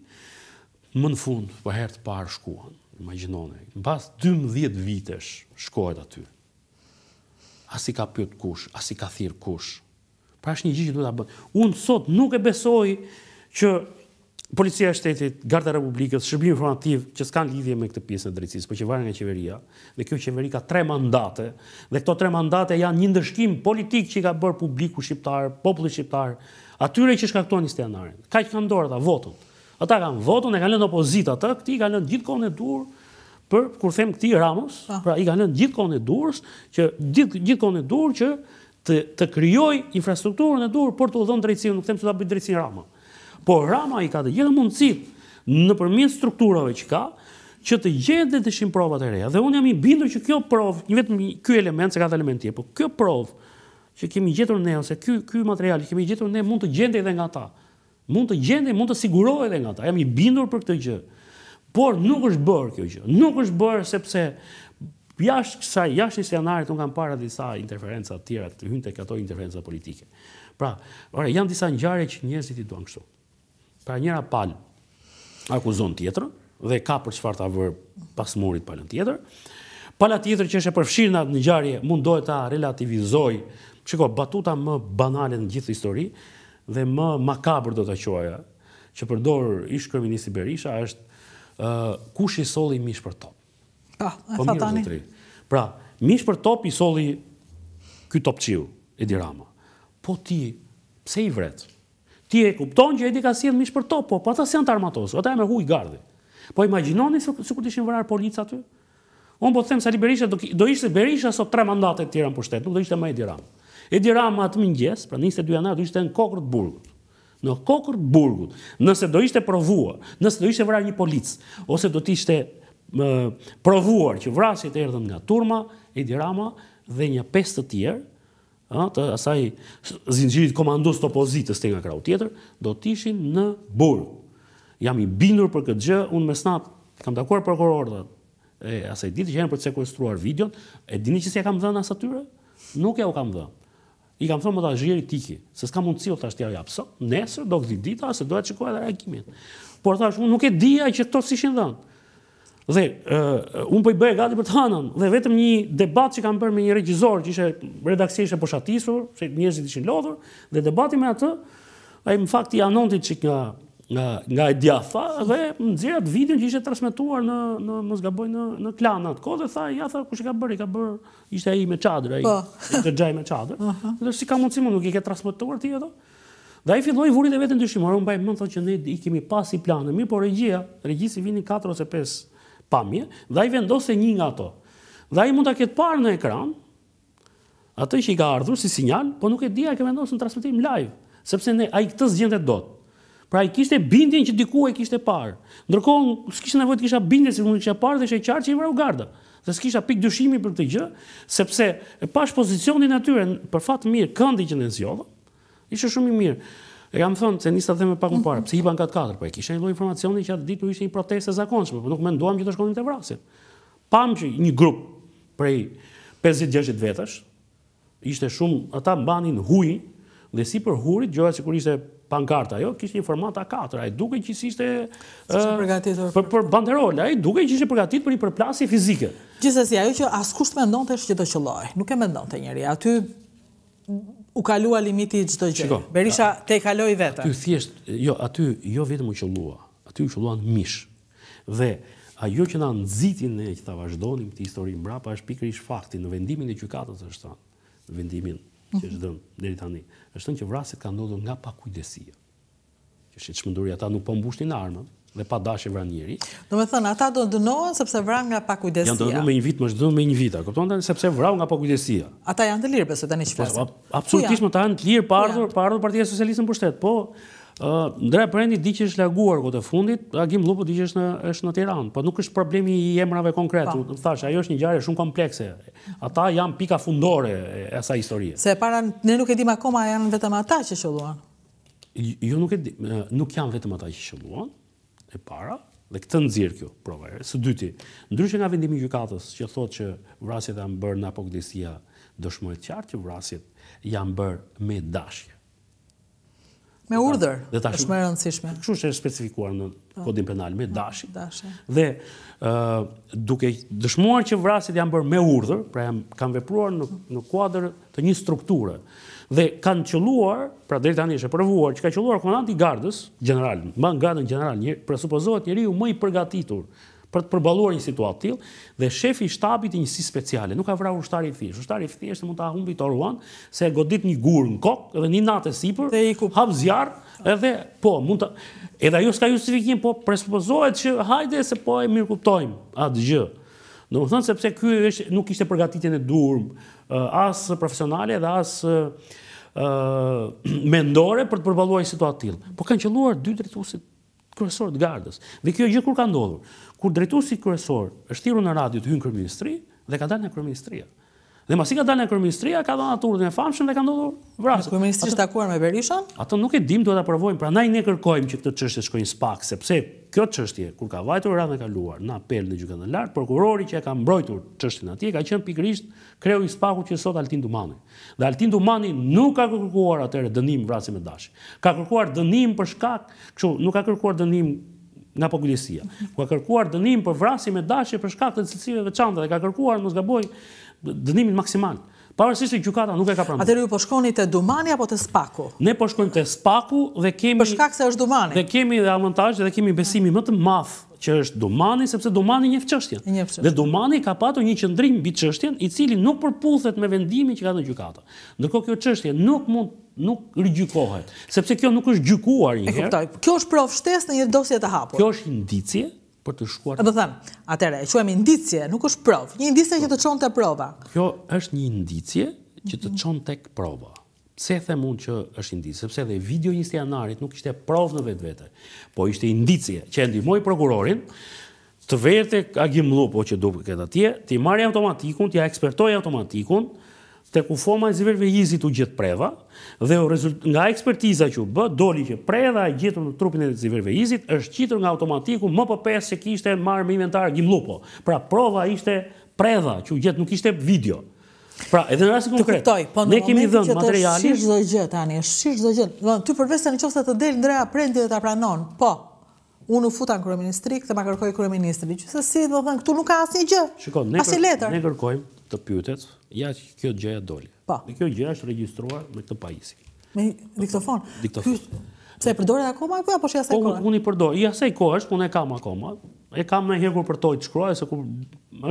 Më në fund, për herë të parë shkuan, imagjinoni, mbas dymbëdhjetë vitesh shkohet aty. As i ka pyet kush, as i ka thirr kush. Pra është një gjë që duhet ta bëjë. Unë sot nuk e besoj që Policia e Shtetit, Garda e Republikës, Shërbimi Informativ që s'kanë lidhje me këtë pjesën e drejtësisë, por që varen nga qeveria, dhe kjo qeveri ka tre mandate, dhe këto tre mandate janë një ndëshkim politik që i ka bërë publiku shqiptar, populli shqiptar, atyre që shkaktuan 21 janarin. Kaq kanë në dorë ata votën. Ata kanë votën, e kanë lënë opozita atë, këtij i kanë lënë gjithë kohën e duhur, për, kur them këtij Ramës, po. pra i kanë lënë gjithë kohën e duhur, që gjithë, gjithë kohën e duhur që të, të krijojë infrastrukturën e duhur, për t'u dhënë drejtësinë, nuk them që ta bëjë drejtësinë Rama. Por Rama i ka të gjithë mundësitë nëpërmjet strukturave që ka, që të gjejë dhe të shohim provat e reja. Dhe unë jam i bindur që kjo provë, një vetëm kjo element, se ka dhe elemente të tjera, po kjo provë që kemi gjetur ne, ose kjo, kjo material që kemi gjetur ne, mund të gjendej edhe nga ta. Mund të gjendej, mund të sigurohej edhe nga ata. Jam i bindur për këtë gjë. Por nuk është bërë kjo gjë. Nuk është bërë sepse jashtë kësaj, jashtë njëzet janarit, unë kam parë edhe disa interferenca të tjera, që hyjnë tek ato interferenca politike. Pra, ora, janë disa ngjarje që njerëzit i duan kështu. Pra njëra palë akuzon tjetrën, dhe ka për çfarë ta vërë pas murit palën tjetër. Pala tjetër që është e përfshirë në atë ngjarje mundohet ta relativizojë. Shiko, batuta më banale në gjithë histori dhe më makabër do ta quaja, që përdor ish kryeministri Berisha është uh, kush i solli mish për top. Po, e po, tani. Pra, mish për top i solli ky topçiu, Edi Rama. Po ti, pse i vrave? Ti e kupton që Edi ka sjellë mish për top, po, po ata s'janë të armatosur, ata janë me hunj gardhi. Po imagjinoni sikur të ishin vrarë policë aty? Unë po të them Sali Berisha do, do ishte Berisha sot tre mandate të tjera në pushtet, nuk do ishte më Edi Rama. Edi Rama atë mëngjes, pra 22 janar, do ishte në kokërr të burgut. Në kokërr të burgut. Nëse do ishte provuar, nëse do ishte vrarë një polic, ose do të ishte më, provuar që vrasjet erdhën nga turma, Edi Rama dhe nja pesë të tjerë, ë të asaj zinxhirit komandues të opozitës te nga krahu tjetër, do të ishin në burg. Jam i bindur për këtë gjë, unë në mesnatë kam takuar prokurorët e asaj ditë që erdhën për të sekuestruar videon, e dini që s'ia kam dhënë as atyre? Nuk ua kam dhënë. I kam thënë më ta zhjeri tiki, se s'ka mundësi u thashë t'jua jap sot, nesër do gdhijë dita se doja të shikoja reagimin. Por thashë unë nuk e dija që këto s'ishin dhënë. Dhe unë po i bëja gati për të hënën dhe vetëm një debat që kam bërë me një regjisor që ishte redaksia ishte boshatisur, se njerëzit ishin lodhur dhe debati me atë ai në fakt anonte një çik nga nga nga e djathta dhe më nxjerr atë video që ishte transmetuar në në mos gaboj në në klan atë kohë dhe tha ja tha kush e ka bërë, i ka bërë ishte ai me çadër ai. Po. Ai xhaja me çadër. Dhe si ka mundësi mo nuk i ke transmetuar ti ato? Dhe ai filloi vuri dhe veten në dyshim, ore, unë mbaj mend thoshte që ne i kemi pas si plane, mirëpo regjia, regjisë i vinin 4 ose 5 pamje dhe ai vendoste një nga ato. Dhe ai mund ta ketë parë në ekran atë që i ka ardhur si sinjal, po nuk e di a e ka vendosur në transmetim live, sepse ne ai këtë s'e gjente dot. Pra ai kishte bindjen që diku e kishte parë. Ndërkohë s'kishte nevojë të kisha bindje se unë e kisha parë dhe ishte e qartë që i vrau garda. Dhe s'kisha pik dyshimi për këtë gjë, sepse e pashë pozicionin aty, për fat të mirë këndi që ne zgjodhëm, Ishte shumë i mirë. E kam thënë se nisa të them pak më parë, pse i ban kat katër, po e kisha një lloj informacioni që atë ditë nuk ishte një protestë e zakonshme, po nuk menduam që të shkonim të vrasim. Pam që një grup prej 50-60 vetash ishin shumë, ata mbanin hunj dhe sipër hurit gjoja sikur ishte pankarta, jo, kishte një format A4, ai dukej që ishte ë përgatitur për për banderol, ai dukej që ishte përgatitur për një përplasje fizike. Gjithsesi ajo që askush s'mendonte është që do qëllohej, nuk e mendonte njeri. Aty U kalua limiti i çdo gjëje. Berisha tejkaloi veten. Aty thjesht, jo, aty jo vetëm u qëllua, aty u qëllua në mish. Dhe ajo që na nxiti ne që ta vazhdonim këtë histori mbrapa është pikërisht fakti në vendimin e gjykatës është thënë, në vendimin që është dhënë deri tani, është thënë që vrasjet kanë ndodhur nga pakujdesia. Kjo është çmenduri, ata nuk po mbushnin armën dhe pa dashje vranë njeri. Do me thënë, ata do dënohen sepse vranë nga pakujdesia. Janë dënuar me një vit, njëri është dënuar me një vit, a kupton tani sepse vrau nga pakujdesia. Ata janë të lirë besoj tani çfarë? Po, po absolutisht ata janë të lirë pa ardhur, pa ardhur Partia Socialiste në pushtet. Po, Ndrea Prendi di që është larguar këtë fundit, Agim Llupo di që është në është në Tiranë, po nuk është problemi i emrave konkret. Do të thashë, ajo është një ngjarje shumë komplekse. Ata janë pika fundore e asaj historie. Së pari ne nuk e dimë akoma janë vetëm ata që qëlluan. Jo nuk e dimë, nuk janë vetëm ata që qëlluan, e para, dhe këtë nxjerr kjo provë e re. Së dyti, ndryshe nga vendimi i gjykatës që thotë që vrasjet janë bërë nga pakujdesia dëshmohet qartë që vrasjet janë bërë me dashje. Me urdhër, është më e rëndësishme. Kështu është specifikuar në, po, kodin penal, me po, dashje. Dhe duke dëshmuar që vrasjet janë bërë me urdhër, pra janë kanë vepruar në kuadër të një strukture dhe kanë qëlluar, pra deri tani është e provuar që ka qëlluar komandanti i gardës, gjeneral, mban gradën gjeneral, një presupozohet njeriu më i përgatitur për të përballuar një situatë të tillë dhe shefi i shtabit i njësisë speciale nuk ka vrarë ushtari i thjeshtë. Ushtari i thjeshtë mund ta humbë toruan se e godit një gur në kokë dhe në inat e sipër edhe hap zjarr edhe po mund të edhe ajo s'ka justifikim po presupozohet që hajde se po e mirëkuptojmë atë gjë. Domethënë sepse ky është nuk kishte përgatitjen e duhur as profesionale dhe as mendore për të përballuar një situatë të tillë. Po kanë qëlluar dy drejtuesit kryesorë të gardës. Dhe kjo gjë kur ka ndodhur? Kur drejtuesi kryesor është thirrur në radio të hyjë në kryeministri dhe ka dalë nga kryeministria. Dhe mbasi ka dalë nga kryeministria, ka dhënë atë urdhrin e famshëm dhe ka ndodhur vrasja. Në kryeministri është takuar me Berishën? Ato nuk e dimë, duhet ta provojmë. Prandaj ne kërkojmë që kjo çështje të shkojë në SPAK, sepse Kjo çështje, kur ka vajtur radhën e kaluar në apel në Gjykatën e Lartë, prokurori që e ka mbrojtur çështjen atje ka qenë pikërisht kreu i SPAK-ut që është sot Altin Dumani. Dhe Altin Dumani nuk ka kërkuar atëherë dënim vrasje me dashje. Ka kërkuar dënim për shkak, kështu, nuk ka kërkuar dënim nga pakujdesia. Ka kërkuar dënim për vrasje me dashje për shkak të cilësive të veçanta dhe ka kërkuar, mos gaboj, dënimin maksimal. Pavarësisht se gjykata nuk e ka pranuar. Atëherë ju po shkoni te Dumani apo te Spaku? Ne po shkojmë te Spaku dhe kemi Për shkak se është Dumani. Dhe kemi dhe avantazh dhe kemi besimin më të madh që është Dumani sepse Dumani e njeh çështjen. Dhe Dumani ka patur një qëndrim mbi çështjen i cili nuk përputhet me vendimin që ka dhënë gjykata. Ndërkohë kjo çështje nuk mund nuk rigjykohet, sepse kjo nuk është gjykuar një herë. E kuptoj. Kjo është provë shtesë në një dosje të hapur. Kjo është indicie për të shkuar... Do them, atëherë, e quajmë indicie, nuk është provë. Një indicie që të çon te prova. Kjo është një indicie që të çon te prova. Pse them unë që është indicie? Sepse dhe video e njëzet e një janarit nuk ishte provë në vetvete. Po ishte indicie që e ndihmoi prokurorin të vete te Agim Llupo që dukej atje, t'i marrë automatikun, t'ia ekspertojë automatikun Te kufoma e Ziver Veizit u gjet predha dhe u rezultu, nga ekspertiza që u bë, doli që predha e gjetur në trupin e Ziver Veizit është qitur nga automatiku MP pesë që kishte marrë me inventar Agim Llupo. Pra prova ishte predha që u gjet, nuk ishte video. Pra, edhe në rastin Të konkret, kuptoj, po ne kemi momentin dhënë që të është materialin. fshirë çdo gjë tani, është fshirë çdo gjë. Domethënë, ty përveç se në qoftë se të del Ndrea Prendi dhe ta pranon, po, Unë u futa në kryeministri, këtë ma kërkoi kryeministri. Gjithsesi, domethënë, këtu nuk ka asnjë gjë. Shikon, ne, asnjë letër. Ne kërkojmë të pyetet, ja që kjo gjëja doli. Po. Dhe kjo gjëja është regjistruar me këtë pajisje. Me diktofon. Diktofon. Ky, pse e përdoret akoma apo apo është asaj po, kohe? Po unë i përdor. I asaj kohe është, unë e kam akoma. E kam ndonjëherë kur përtoj të shkruaj, se kur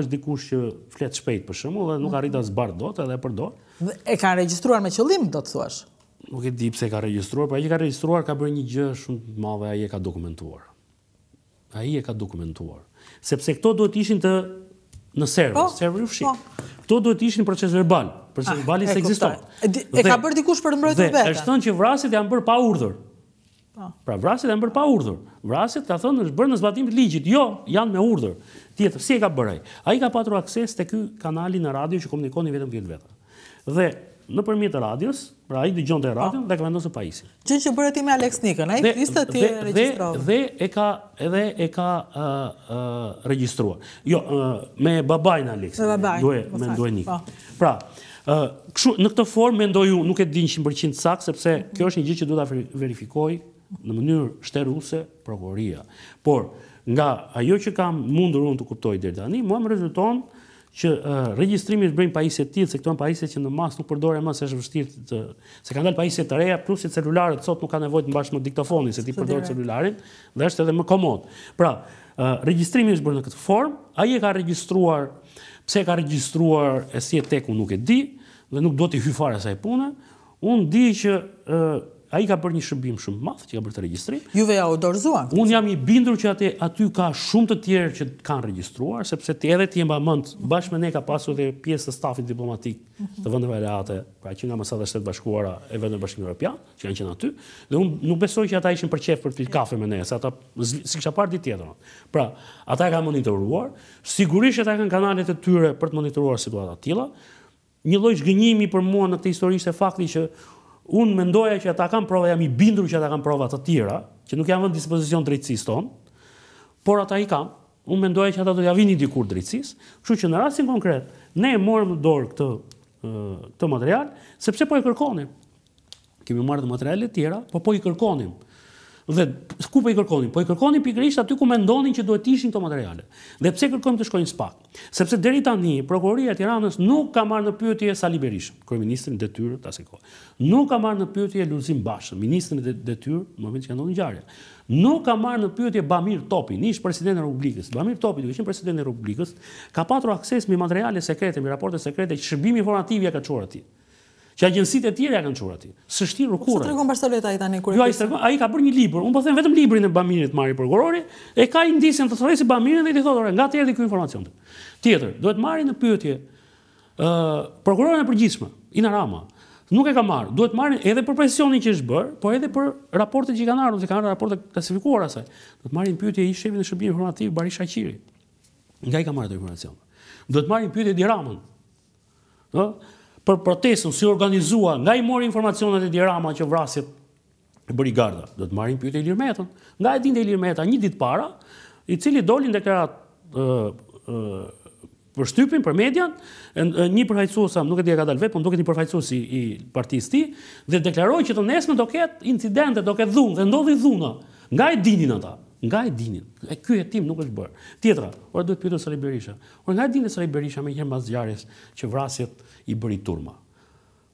është dikush që flet shpejt për shembull dhe nuk arrin ta zbardh dot edhe e përdor. E kanë regjistruar me qëllim, do të thuash. Nuk e di pse e ka regjistruar, por ai që ka regjistruar ka bërë një gjë shumë të madhe, ai e ka dokumentuar. Ai e ka dokumentuar. Sepse këto duhet të ishin në server, po, serveri u fshi. Po. Këto duhet të ishin proces verbal, proces ah, verbali s'ekziston. E ka bërë dikush për të mbrojtur veten. Dhe është thënë që vrasjet janë bërë pa urdhër. Po. Pra vrasjet janë bërë pa urdhër. Vrasjet ka thënë është bërë në zbatim të ligjit. Jo, janë me urdhër. Tjetër, si e ka bërë ai? Ai ka patur akses te ky kanali në radio që komunikonin vetëm ndërmjet vetes. Dhe nëpërmjet radios, pra ai dëgjonte, po, radion dhe ka vendosur pajisjen. Siç ke bërë ti me Aleks Nikën, ai fliste ti regjistroje. Dhe, dhe e ka, edhe e ka regjistruar. Jo, me babain e Aleksit. Me babain. Ndue, po me Ndue Nikën. Po. Pra, Ë, kështu, në këtë formë mendoj unë, nuk e di njëqind për qind saktë, sepse kjo është një gjë që duhet ta verifikojë në mënyrë shteruse prokuroria. Por, nga ajo që kam mundur unë të kuptoj deri tani, mua më rezulton që uh, regjistrimi është bërë në pajisje të tillë se këto janë pajisje që në masë nuk përdoren më se është vështirë se kanë dalë pajisje të reja plus që celularët sot nuk kanë nevojë të mbash më diktofonin se ti përdor celularin dhe është edhe më komod. Pra, Regjistrimi është bërë në këtë formë, ai e ka regjistruar, pse e ka regjistruar e si e tek unë nuk e di dhe nuk do t'i hyj fare asaj pune. Unë di që ai ka bërë një shërbim shumë të madh që ka bërë atë regjistrim. Juve jua dorëzuan. Unë jam i bindur që aty aty ka shumë të tjerë që kanë regjistruar, sepse ti edhe ti e mban mend, bashkë me ne ka pasur edhe pjesë të stafit diplomatik të vendeve aleate, pra që nga ambasada e Shteteve të Bashkuara e vendeve të Bashkimit Europian, që kanë qenë aty, dhe unë nuk besoj që ata ishin për qejf për të pirë kafe me ne, se ata s'i kisha parë ditë tjetër. Pra, ata e kanë monitoruar, sigurisht ata e kanë kanalet e tyre për të monitoruar situata të tilla, një lloj zhgënjimi për mua në këtë histori ishte fakti që unë mendoja që ata kanë prova, jam i bindur që ata kanë prova të tjera, që nuk ia kanë vënë në dispozicion drejtësisë tonë, por ata i kanë, Unë mendoja që ata do ia vinin dikur drejtësisë, kështu që në rastin konkret, ne e morëm në dorë këtë këtë material, sepse po e kërkonim. Kemi marrë dhe materiale të tjera, po po i kërkonim. Dhe ku po i kërkonim? Po i kërkonim pikërisht aty ku mendonim që duhet të ishin këto materiale. Dhe pse kërkojmë të shkojë në SPAK? Sepse deri tani prokuroria e Tiranës nuk ka marrë në pyetje Sali Berishën, kryeministrin në detyrë të asaj kohe. Nuk ka marrë në pyetje Lulzim Bashën, ministrin në detyrë në momentin që ka ndodhur ngjarja. Nuk ka marrë në pyetje Bamir Topin, ish-president i Republikës. Bamir Topi, duke qenë president i Republikës, ka patur akses mbi materiale sekrete, mbi raporte sekrete që Shërbimi Informativ ia ka çuar atij. Që agjencitë e tjera ia kanë çuar atij. S'është thirrur kurrë ai. Po pse tregon barsoleta ai tani kur e pyesin? Jo, ai tregon, ai ka bërë një libër. Unë po them vetëm librin e Bamirit ta marrë prokurori, e ka indicien të thërrasë Bamirin dhe t'i thotë, "Ore, nga të erdhi ky informacion ty?" Tjetër, duhet të marrin në pyetje Prokuroren e Përgjithshme, Ina Rama, nuk e ka marrë. Duhet të marrin edhe për presionin që është bërë, por edhe për raportet që kanë ardhur, që i kanë ardhur raporte të klasifikuara asaj. Duhet të marrin në pyetje ish-shefin e shërbimit informativ Bahri Shaqiri. Nga i ka marrë ato informacione? Duhet të marrin në pyetje Edi Ramën. Ëh? Për protestën si u organizua, nga i mori informacionet Edi Rama që vrasjet i bëri garda, duhet të marrin në pyetje Ilir Metën. Nga e dinte Ilir Meta një ditë para, i cili doli në deklaratë për shtypin, për median, një përfaqësues se nuk e di a ka dalë vetë, më duket një përfaqësues i, i partisë së tij, dhe deklaroi që të nesërmen do ketë incidente, do ketë dhunë dhe ndodhi dhuna. Nga e dinin ata? Nga e dinin? E ky hetim nuk është bërë. Tjetra, ore duhet pyetur Sali Berisha. Ore nga e dinte Sali Berisha menjëherë mbas ngjarjes që vrasjet i bëri turma?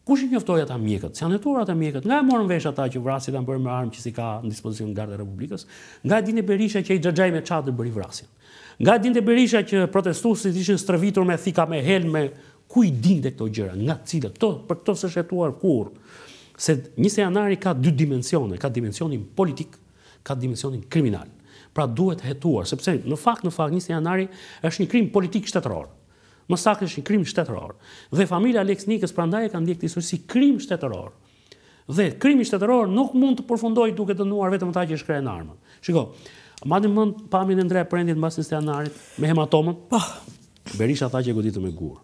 Kush i njoftoi ata mjekët? S'janë hetuar ata mjekët? Nga e morën vesh ata që vrasjet janë bërë me armë që s'i ka në dispozicion Garda e Republikës? Nga e dinte Berisha që ai xhaxhai me çadër bëri vrasjen? Nga e dinte Berisha që protestuesit ishin stërvitur me thika me helme? Ku i dinte këto gjëra? Nga cilët? Këto, për këto s'është hetuar kurrë. Se 21 janari ka dy dimensione, ka dimensionin politik, ka dimensionin kriminal. Pra duhet hetuar, sepse në fakt në fakt 21 janari është një krim politik shtetëror. Më saktë është një krim shtetëror dhe familja e Aleks Nikës prandaj e ka ndjekur si krim shtetëror. Dhe krimi shtetëror nuk mund të përfundojë duke dënuar vetëm ata që shkrehën armën. Shiko, mbaj mend pamjen e Ndrea Prendit mbas 21 janarit me hematomën. Po. Berisha tha që e goditën me gur.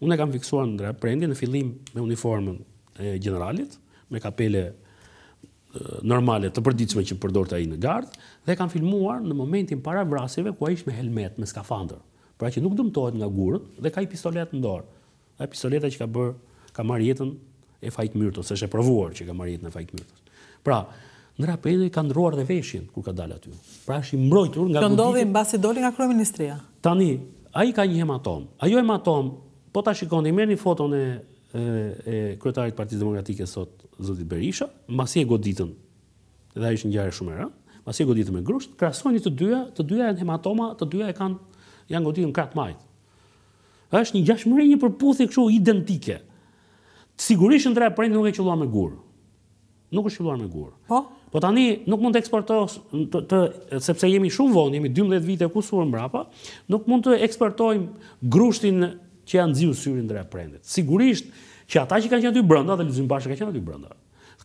Unë e kam fiksuar Ndrea Prendin në fillim me uniformën e gjeneralit, me kapele normale të përditshme që përdorte ai në gardë dhe e kam filmuar në momentin para vrasjeve ku ai ishte me helmetë, me skafandër. pra që nuk dëmtohet nga gurët dhe ka një pistoletë në dorë. Ajo pistoleta që ka bërë, ka marrë jetën e Faik Myrtos, se është e provuar që ka marrë jetën e Faik Myrtos. Pra, Ndrea Prendi ka ndërruar dhe veshjen kur ka dalë aty. Pra është i mbrojtur nga gurët. Kjo ndodhi mbasi doli nga kryeministria. Tani, ai ka një hematomë. Ajo hematomë, po ta shikoni, merrni foton e kryetarit të Partisë Demokratike sot, zoti Berisha, mbasi e goditën Dhe ajo është një ngjarje shumë e rëndë. Pasi e goditën me grusht, krahasojeni të dyja, të dyja janë hematoma, të dyja e kanë janë goditur në krah të majtë. Është një ngjashmëri, një përputhje kështu identike. Sigurisht Ndrea Prendi nuk është qëlluar me gur. Nuk është qëlluar me gur. Po? Po tani nuk mund të ekspertosh të, të sepse jemi shumë vonë, jemi 12 vite kusur mbrapa, nuk mund të ekspertojmë grushtin që ia nxiu syrin Ndrea Prendit. Sigurisht që ata që kanë qenë aty brenda dhe Lulzim Basha ka qenë aty brenda.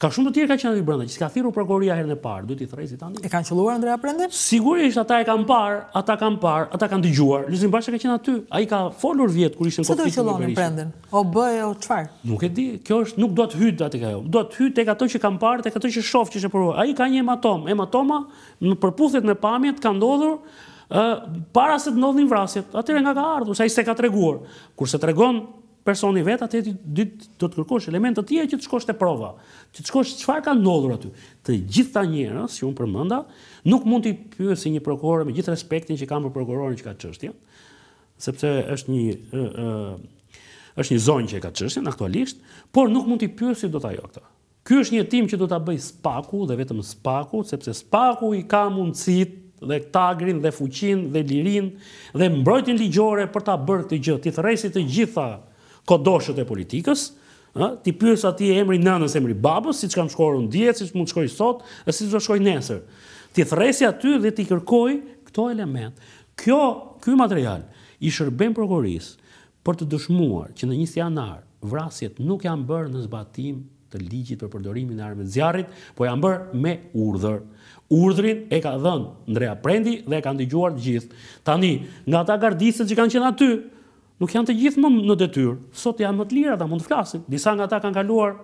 Ka shumë të tjerë kanë qenë aty brenda, që s'ka thirrur prokuroria herën e parë, duhet t'i thërresi tani. E kanë qëlluar Ndrea Prendin? Sigurisht, ata e kanë parë, ata kanë parë, ata kanë dëgjuar. Lulzim Basha ka qenë aty. Ai ka folur vjet kur ishte në konflikt me Berishën. Çfarë do qëllonin Prendin? O bëje o çfarë? Nuk e di. Kjo është nuk dua të hyj te ajo. Do të hyj tek ato që kam parë, tek ato që shoh që është e Ai ka një hematomë. Hematoma në përputhje me pamjet ka ndodhur para se të ndodhin vrasjet. Atëherë nga ka ardhur, se ai s'e ka treguar. Kur s'e tregon personi vetë, atëherë ti do të kërkosh elementë të tjerë që të shkosh te prova, që të shkosh çfarë ka ndodhur aty. Të gjithë ata njerëz që unë përmenda, nuk mund t'i pyesi një prokuror me gjithë respektin që kam për prokurorin që ka çështjen, sepse është një ë ë është një zonjë që e ka çështjen aktualisht, por nuk mund t'i pyesi dot ajo këta. Ky është një hetim që do ta bëjë SPAK-u dhe vetëm SPAK-u, sepse SPAK-u i ka mundësitë dhe tagrin dhe fuqinë dhe lirinë dhe mbrojtjen ligjore për ta bërë këtë gjë, t'i thërresi të gjithë kodoshët e politikës, ë, t'i pyesë aty emri i nënës, emri i babës, siç kam shkuar unë dje, siç mund të shkoj sot dhe siç do të shkoj nesër. T'i thërresi aty dhe t'i kërkojë këto elementë. Kjo, ky material i shërben prokurorisë për të dëshmuar që në njëzet janar vrasjet nuk janë bërë në zbatim të ligjit për përdorimin e armëve të zjarrit, po janë bërë me urdhër. Urdhrin e ka dhënë Ndrea Prendi dhe e kanë dëgjuar të gjithë. Tani, nga ata gardistët që kanë qenë aty, nuk janë të gjithë më në detyrë. Sot janë më të lirë, ata mund të flasin. Disa nga ata kanë kaluar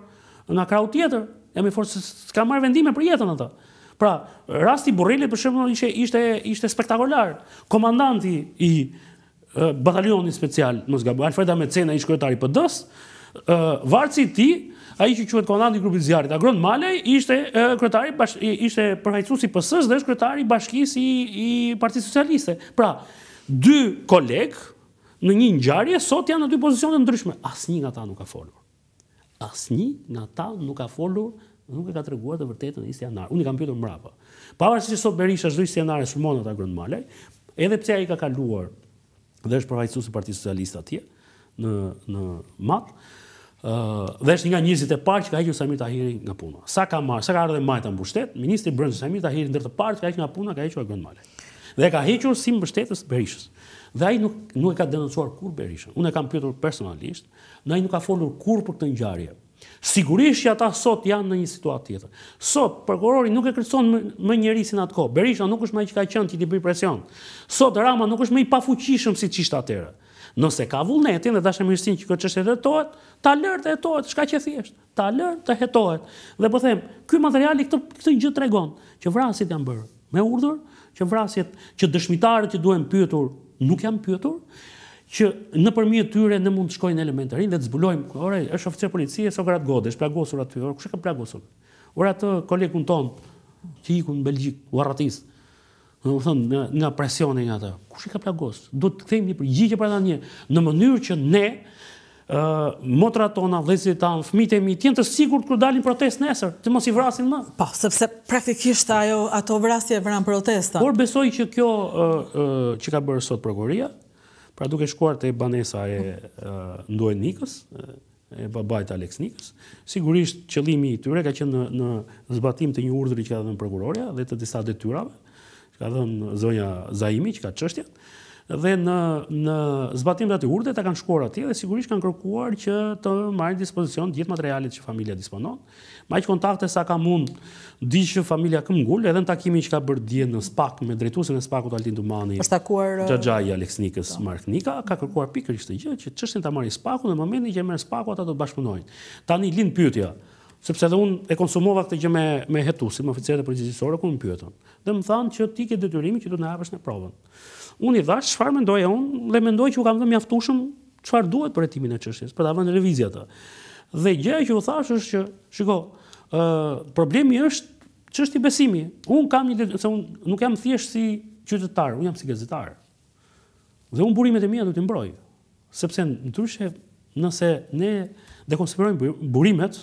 nga krahu tjetër, jam i fortë se kanë marrë vendime për jetën ata. Pra, rasti i Burrelit për shembull ishte ishte ishte spektakolar. Komandanti i Batalionit Special, mos gaboj, Alfred Ahmetcena, ish-kryetar i PD-së, vartësi i tij, ai që quhet komandanti i grupit të zjarrit Agron Malaj, ishte kryetari bash, ishte përfaqësues i PS-së dhe është kryetar i bashkisë i, i Partisë Socialiste. Pra, dy kolegë në një ngjarje sot janë në dy pozicione të ndryshme. Asnjë nga ata nuk ka folur. Asnjë nga ta nuk ka folur dhe nuk e ka treguar të vërtetën njëzet janar. Unë i kam pyetur mbrapa. Pavarësisht që sot Berisha çdo njëzet janar e sulmon atë Agron Malaj, edhe pse ai ka kaluar dhe është përfaqësues i Partisë Socialiste atje në në Mat, ë dhe është një nga njerëzit e parë që ka hequr Saimir Tahiri nga puna. Sa ka marrë, sa ka ardhur e majta në pushtet, ministri i Brendshëm Saimir Tahiri ndër të parë që ka hequr nga puna ka hequr Agron Malaj. Dhe ka hequr si mbështetës Berishës. Dhe ai nuk nuk e ka denoncuar kurrë Berishën. Unë e kam pyetur personalisht, Dhe ai nuk ka folur kurrë për këtë ngjarje. Sigurisht që ata sot janë në një situatë tjetër. Sot prokurorin nuk e kërcënon më, më njeri si në atë kohë. Berisha nuk është më ai që ka qenë që t'i bëjë presion. Sot Rama nuk është më i pafuqishëm siç ishte atëherë. Nëse ka vullnetin dhe dashamirësinë që kjo çështje të hetohet, ta lërë të hetohet, është kaq e thjeshtë. Ta lërë të hetohet. Dhe po them, ky materiali këtë këtë gjë tregon, që vrasjet janë bërë me urdhër, që vrasjet, që dëshmitarët që duhen pyetur nuk janë pyetur, që nëpërmjet tyre ne mund të shkojmë në elementë të rinj dhe të zbulojmë, ore, është oficer policie, Sokrat Gode, është plagosur aty, ore, kush e ka plagosur? Ore atë kolegun tonë që iku në Belgjikë, u arratis. Domethënë nga, nga presioni nga ata. Kush i ka plagos? Duhet të kthejmë një përgjigje për atë gjë në mënyrë që ne motrat tona, vëllezërit tanë, fëmijët e mi të jenë të sigurt kur dalin në protestë nesër, të mos i vrasin më. Po, sepse praktikisht ajo ato vrasje vranë protestat. Por besoj që kjo ë ë që ka bërë sot prokuroria, pra duke shkuar te banesa e Ndue Nikës, e babait të Aleks Nikës. Sigurisht qëllimi i tyre ka qenë në, në zbatim të një urdhri që ka dhënë prokurorja dhe të disa detyrave që ka dhënë zonja Zaimi që ka çështjet dhe në në zbatim të atij urdhri ata kanë shkuar atje dhe sigurisht kanë kërkuar që të marrin në dispozicion të gjithë materialet që familja disponon Me aq kontakte sa kam unë, di që familja këmbëngul, edhe në takimin që ka bërë dje në SPAK, me drejtuesin e SPAK-ut Altin Dumani, është takuar... Xhaxhai i Aleks Nikës, po. Mark Nika, ka kërkuar pikërisht këtë gjë, që çështjen ta marrë SPAK-u, në momentin që e merr SPAK-u, ata do të bashkëpunojnë. Tani, lind pyetja, sepse edhe unë e konsumova këtë gjë me, me hetuesin, me oficerët e policisë gjyqësore, ku më pyetën. Dhe më thanë që ti ke detyrimin që do të na japësh ne provën. Unë i dhashë çfarë mendoja unë dhe mendoj që u kam dhënë mjaftueshëm çfarë duhet për hetimin e çështjes, për ta vënë në lëvizje atë. Dhe gjëja që u thashë është që, shiko, problemi është çështje besimi. Unë kam një, se unë nuk jam thjesht si qytetar, unë jam si gazetar. Dhe unë burimet e mia do t'i mbroj. Sepse ndryshe nëse ne dekonspirojmë burimet,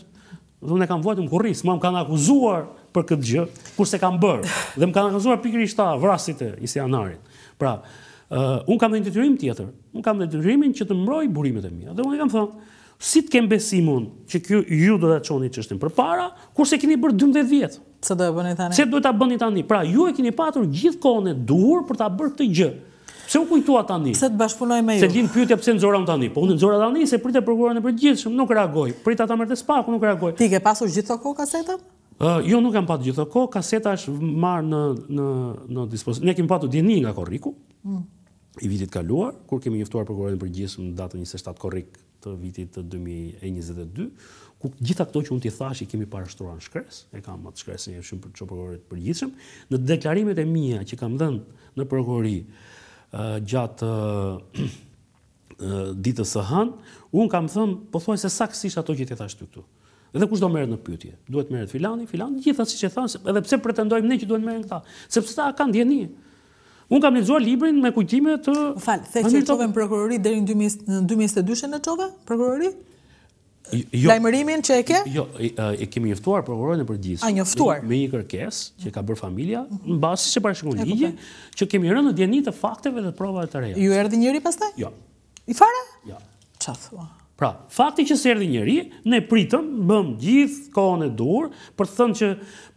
dhe unë e kam vuajtur në kurriz, se më më kanë akuzuar për këtë gjë, kur s'e kam bërë, dhe më kanë akuzuar pikërisht ata vrasësit e njëzet janarit. Pra, unë kam dhe një detyrim tjetër, unë kam dhe detyrimin që të mbroj burimet e mia, dhe unë e kam thënë, Si të kem besim unë që ju do ta çoni çështjen përpara, kur s'e keni bërë 12 vjet? Pse do e bëni tani? Pse do ta bëni tani? Pra, ju e kini patur gjithë kohën e duhur për ta bërë këtë gjë. Pse u kujtuat tani? Pse të bashkëpunoj me ju? Se të lind pyetja pse e nxora unë tani? Po unë e nxora tani, se prita prokurorin e përgjithshëm, nuk reagoi. Prita ta merrte SPAK-u, nuk reagoi. Ti ke pasur gjithë këtë kohë kasetën? Jo, nuk kam patur gjithë këtë kohë. Kaseta është marrë në, në, në dispozit. Ne kemi patur dijeni nga korriku. Mm. i vitit të kaluar, kur kemi njoftuar Prokurorin e Përgjithshëm në datën njëzet e shtatë korrik të vitit dy mijë e njëzet e dy, ku të gjitha këto që unë ty t'i thashë i kemi parashtruar në shkresë, e kam atë shkresë një që ia çojmë Prokurorit të Përgjithshëm, në deklarimet e mia që kam dhënë në prokurori gjatë ditës së hënë, unë kam thënë pothuajse saktësisht ato që t'i thashë ty këtu. Dhe kush do merret në pyetje? Duhet merret filani, filani, gjithashtu siç e thashë, edhe pse pretendojmë ne që duhet merren këta, sepse ata kanë dijeni. Unë kam lexuar librin me kujtime të... Më fal, the që e çove në prokurori deri në 2022-shin e çove në prokurori? Jo, jo, Lajmërimin që e ke? Jo, e kemi njoftuar prokurorin e përgjith. A, njoftuar? Me një kërkesë që ka bërë familja, në bazë siç parashikon ligji, që kemi rënë në dijeni të fakteve dhe provave të reja. Ju erdhi njeri pastaj? Jo. Fare? Jo. Ça thua? Pra, fakti që s'erdhi njeri, ne pritëm, bëmë gjithë kohën e duhur, për të thënë që,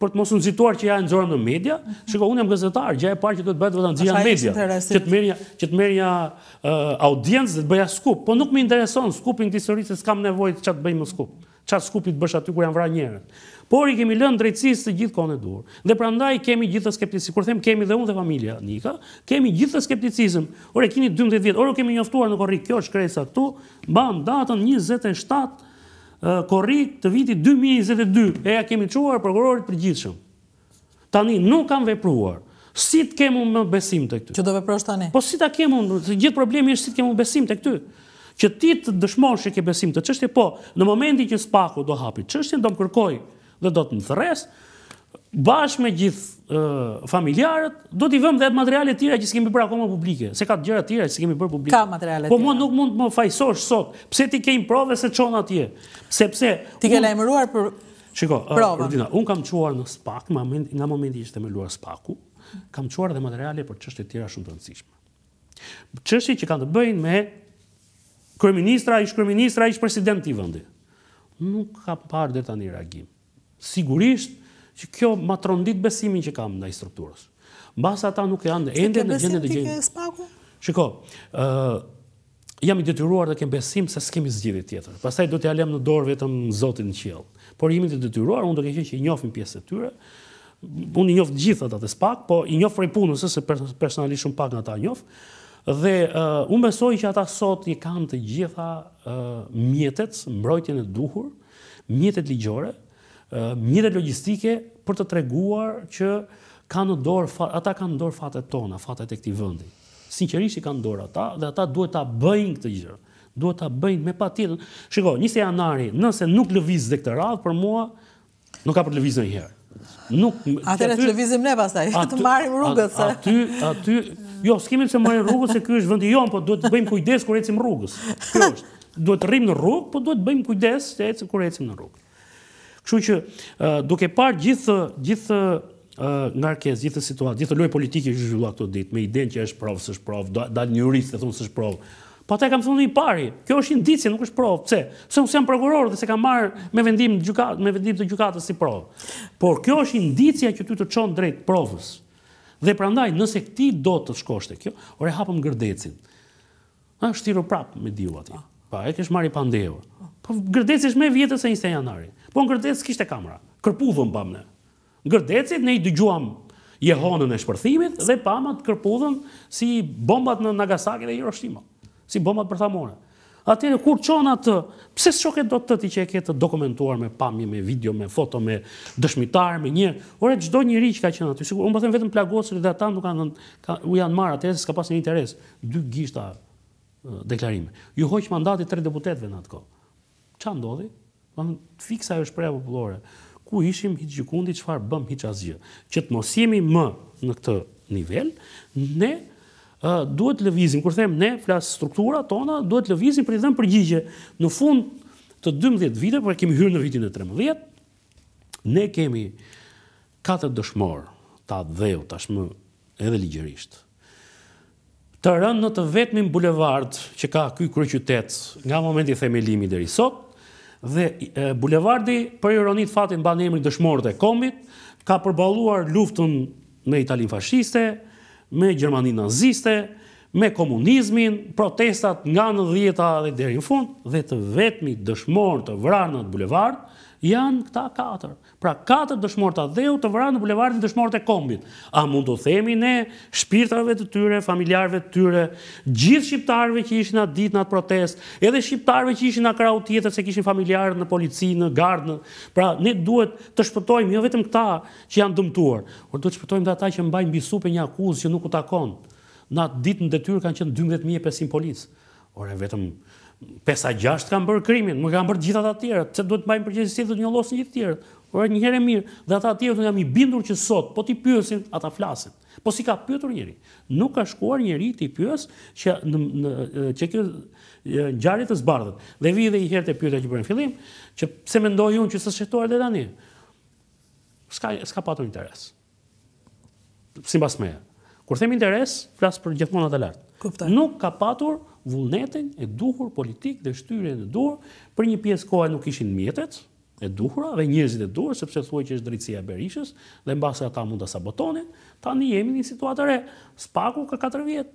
për të mos u nxituar që ja e nxorëm në media, mm -hmm. shiko, unë jam gazetar, gjëja e parë që duhet bërë ta nxirrja në media, që të merrja, që të merrja uh, audiencë dhe të bëja skup, po nuk më intereson skupi në tërësi se s'kam nevojë që të bëj më skup. Çfarë skupi të bësh aty kur janë vra njerët. Por i kemi lënë drejtësisë të gjithë kohën e duhur. Dhe prandaj kemi gjithë këtë skepticizëm. Kur them kemi dhe unë dhe familja Nika, kemi gjithë këtë skepticizëm. Ore kini 12 vjet, ore ju kemi njoftuar në korrik, kjo shkresa këtu, mban datën 27 korrik të vitit 2022. E ia kemi çuar prokurorit përgjithshëm. Tani nuk kanë vepruar. Si të kem unë më besim tek ty? Që do veprosh tani? Po si të kem unë? Se gjithë problemi është si të kem unë besim tek ty. Që ti të dëshmosh që ke besim te çështja, po në momentin që SPAK-u do hapi çështjen, do më kërkojë dhe do të më thërrasë, bashkë me gjithë familjarët, do t'i vëmë dhe ato materialet e tjera që s'kemi bërë akoma publike, se ka dhe gjëra të tjera që s'kemi bërë publike. Ka materiale të tjera. Po mua nuk mund të më fajësosh sot, pse ti ke një provë s'e çon atje, sepse... Ti ke lajmëruar për Shiko, Rudina, unë kam çuar në SPAK, nga momenti që është themeluar SPAK-u, kam çuar dhe materiale për çështje të tjera shumë të rëndësishme. Çështje që kanë të bëjnë me kryeministra, ish kryeministra, ish presidentë të këtij vendi. Nuk kam parë deri tani reagim. Sigurisht që kjo ma trondit besimin që kam ndaj strukturës. Mbase ata nuk janë ende në gjendje, në gjendje. Shiko, Jam i detyruar të kem besim se s'kemi zgjidhje tjetër. Pastaj duhet t'ia lëmë në dorë vetëm Zotit në qiell. Por jemi të detyruar, unë duke qenë që i njohim pjesë të tyre, unë i njoh të gjithë ata të SPAK, po i njoh prej punës, se personalisht shumë pak nga ta njoh. Dhe uh, unë besoj që ata sot i kanë të gjitha uh, mjetet, mbrojtjen e duhur, mjetet ligjore, uh, mjetet logjistike për të treguar që kanë në dorë ata kanë në dorë fatet tona, fatet e këtij vendi. Sinqerisht i kanë dorë ata dhe ata duhet ta bëjnë këtë gjë. Duhet ta bëjnë me patjetër. Shiko, 21 janari, nëse nuk lëviz dhe këtë radhë për mua nuk ka për të lëvizur ndonjëherë. Nuk Atëherë të lëvizim ne pastaj, të marrim rrugët se. Aty, aty, jo, s'kemi pse marrim rrugët se ky është vendi jonë, po duhet të bëjmë kujdes kur ecim rrugës. Kjo është. Duhet të rrim në rrugë, po duhet të bëjmë kujdes se ecim kur ecim në rrugë. Kështu që duke parë gjithë gjithë ngarkesë, gjithë situatë, gjithë lojë politike që u zhvillua këto ditë me idenë që është provë, s'është provë, del një jurist dhe thotë s'është provë. Po atë e kam thënë i pari, kjo është indicie, nuk është provë. Pse? Pse unë jam prokuror dhe s'e kam marrë me vendim të gjykatës, me vendim të gjykatës si provë. Por kjo është indicia që ty të çon drejt provës. Dhe prandaj nëse ti do të shkosh te kjo, ore hapëm Gërdecin. Ëh shtirur prap me diell atje. Po e kish marrë i pandehur. Po Gërdeci është më e vjetër se njëzet e një janari. Po në Gërdec s'kishte kamera. Kërpudhën pamë ne. Ne Gërdecit ne i dëgjuam jehonën e shpërthimit dhe pamë atë kërpudhën si bombat në Nagasaki dhe Hiroshima. Si bombat bërthamore. Atëherë kur çon atë, pse s'çon këtë ti që e ke të dokumentuar me pamje, me video, me foto, me dëshmitarë, me njerë. Ore çdo njeri që ka qenë aty, sikur unë po them vetëm të plagosurit dhe ata nuk kanë dhënë, u janë marrë atëherë se s'ka pas një interes. Dy gishta deklarime. Ju hoq mandati tre deputetëve në atë kohë. Çfarë ndodhi? Domethënë, fiks ajo shprehja popullore. Ku ishim hiç gjikundi, çfarë bëmë hiç asgjë. Që të mos jemi më në këtë nivel, ne uh, duhet të lëvizim. Kur them ne, flas strukturat tona, duhet të lëvizim për të dhënë përgjigje. Në fund të 12 viteve, por kemi hyrë në vitin e 13, ne kemi Katër dëshmorë të atdheut tashmë edhe ligjërisht. Të rënë në të vetmin bulevard që ka ky kryeqytet nga momenti i themelimit deri sot dhe bulevardi për ironi të fatit mban emrin Dëshmorët e Kombit, ka përballuar luftën me Italinë fashiste, me Gjermaninë naziste, me komunizmin, protestat nga nëntëdhjeta dhe deri në fund dhe të vetmit dëshmorë të vrarë në atë bulevard janë këta katër. Pra katër dëshmorë të atdheut të vrarë në bulevardin Dëshmorët e Kombit. A mund t'u themi ne shpirtrave të tyre, familjarëve të tyre, gjithë shqiptarëve që ishin atë ditë në atë protestë, edhe shqiptarëve që ishin nga krahu tjetër se kishin familjarët në polici, në gardë, në. Pra ne duhet të shpëtojmë jo vetëm këta që janë dëmtuar, por duhet të shpëtojmë dhe ata që mbajnë mbi supe një akuzë që nuk u takon. Në atë ditë në detyrë kanë qenë dymbëdhjetë mijë e pesëqind policë. Ore vetëm pesë a gjashtë kanë bërë krimin, nuk e kanë bërë të gjithë ata të tjerët, pse duhet të mbajnë përgjegjësi dhe të njollosin gjithë të tjerët. Ore një herë e mirë, dhe ata të tjerët unë jam i bindur që sot po t'i pyesin, ata flasin. Po s'i ka pyetur njeri? Nuk ka shkuar njeri t'i pyesë që në, në që kjo ngjarje të zbardhet. Dhe vij edhe një herë te pyetja që bëre në fillim, që pse mendoj unë që s'është hetuar deri tani? S'ka s'ka patur interes. sipas meje. Kur them interes, flas për gjithmonë atje lart. Kuptoj. Nuk ka patur vullnetin e duhur politik dhe shtyrjen e duhur, për një pjesë kohe nuk ishin mjetet e duhura dhe njerëzit e duhur, sepse thuhej që është drejtësia e Berishës dhe mbase ata mund ta sabotonin. Tani jemi në një situatë të re. Spaku ka katër vjet.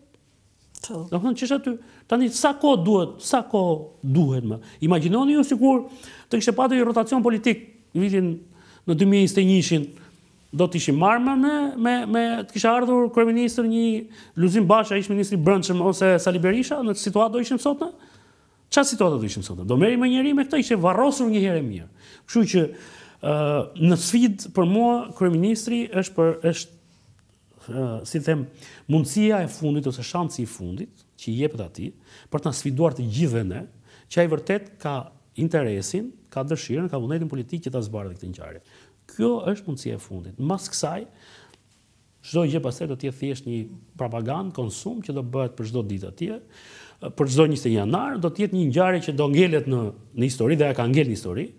Po. Do thonë ç'ish aty. Tani sa kohë duhet, sa kohë duhet më. Imagjinoni ju sikur të kishte patur një rotacion politik në vitin në 2021-shin do të ishim marrë me me me të kishte ardhur kryeministër një Lulzim Basha, ish ministër i brendshëm ose Sali Berisha, në situatë do ishim sot në? Çfarë situatë do ishim sot? Do merrej më njeri me këtë ishte varrosur një herë e mirë. Kështu që ë një sfidë për mua kryeministri është për është si të them, mundësia e fundit ose shansi i fundit që i jepet atij për të na sfiduar të gjithëve ne, që ai vërtet ka interesin, ka dëshirën, ka vullnetin politik që ta zbardhë këtë ngjarje. Kjo është mundësia e fundit. Mbas kësaj, çdo gjë pastaj do të jetë thjesht një propagandë, konsum që do bëhet për çdo ditë atje. Për çdo 21 janar do të jetë një ngjarje që do ngelet në në histori dhe ajo ka ngel në histori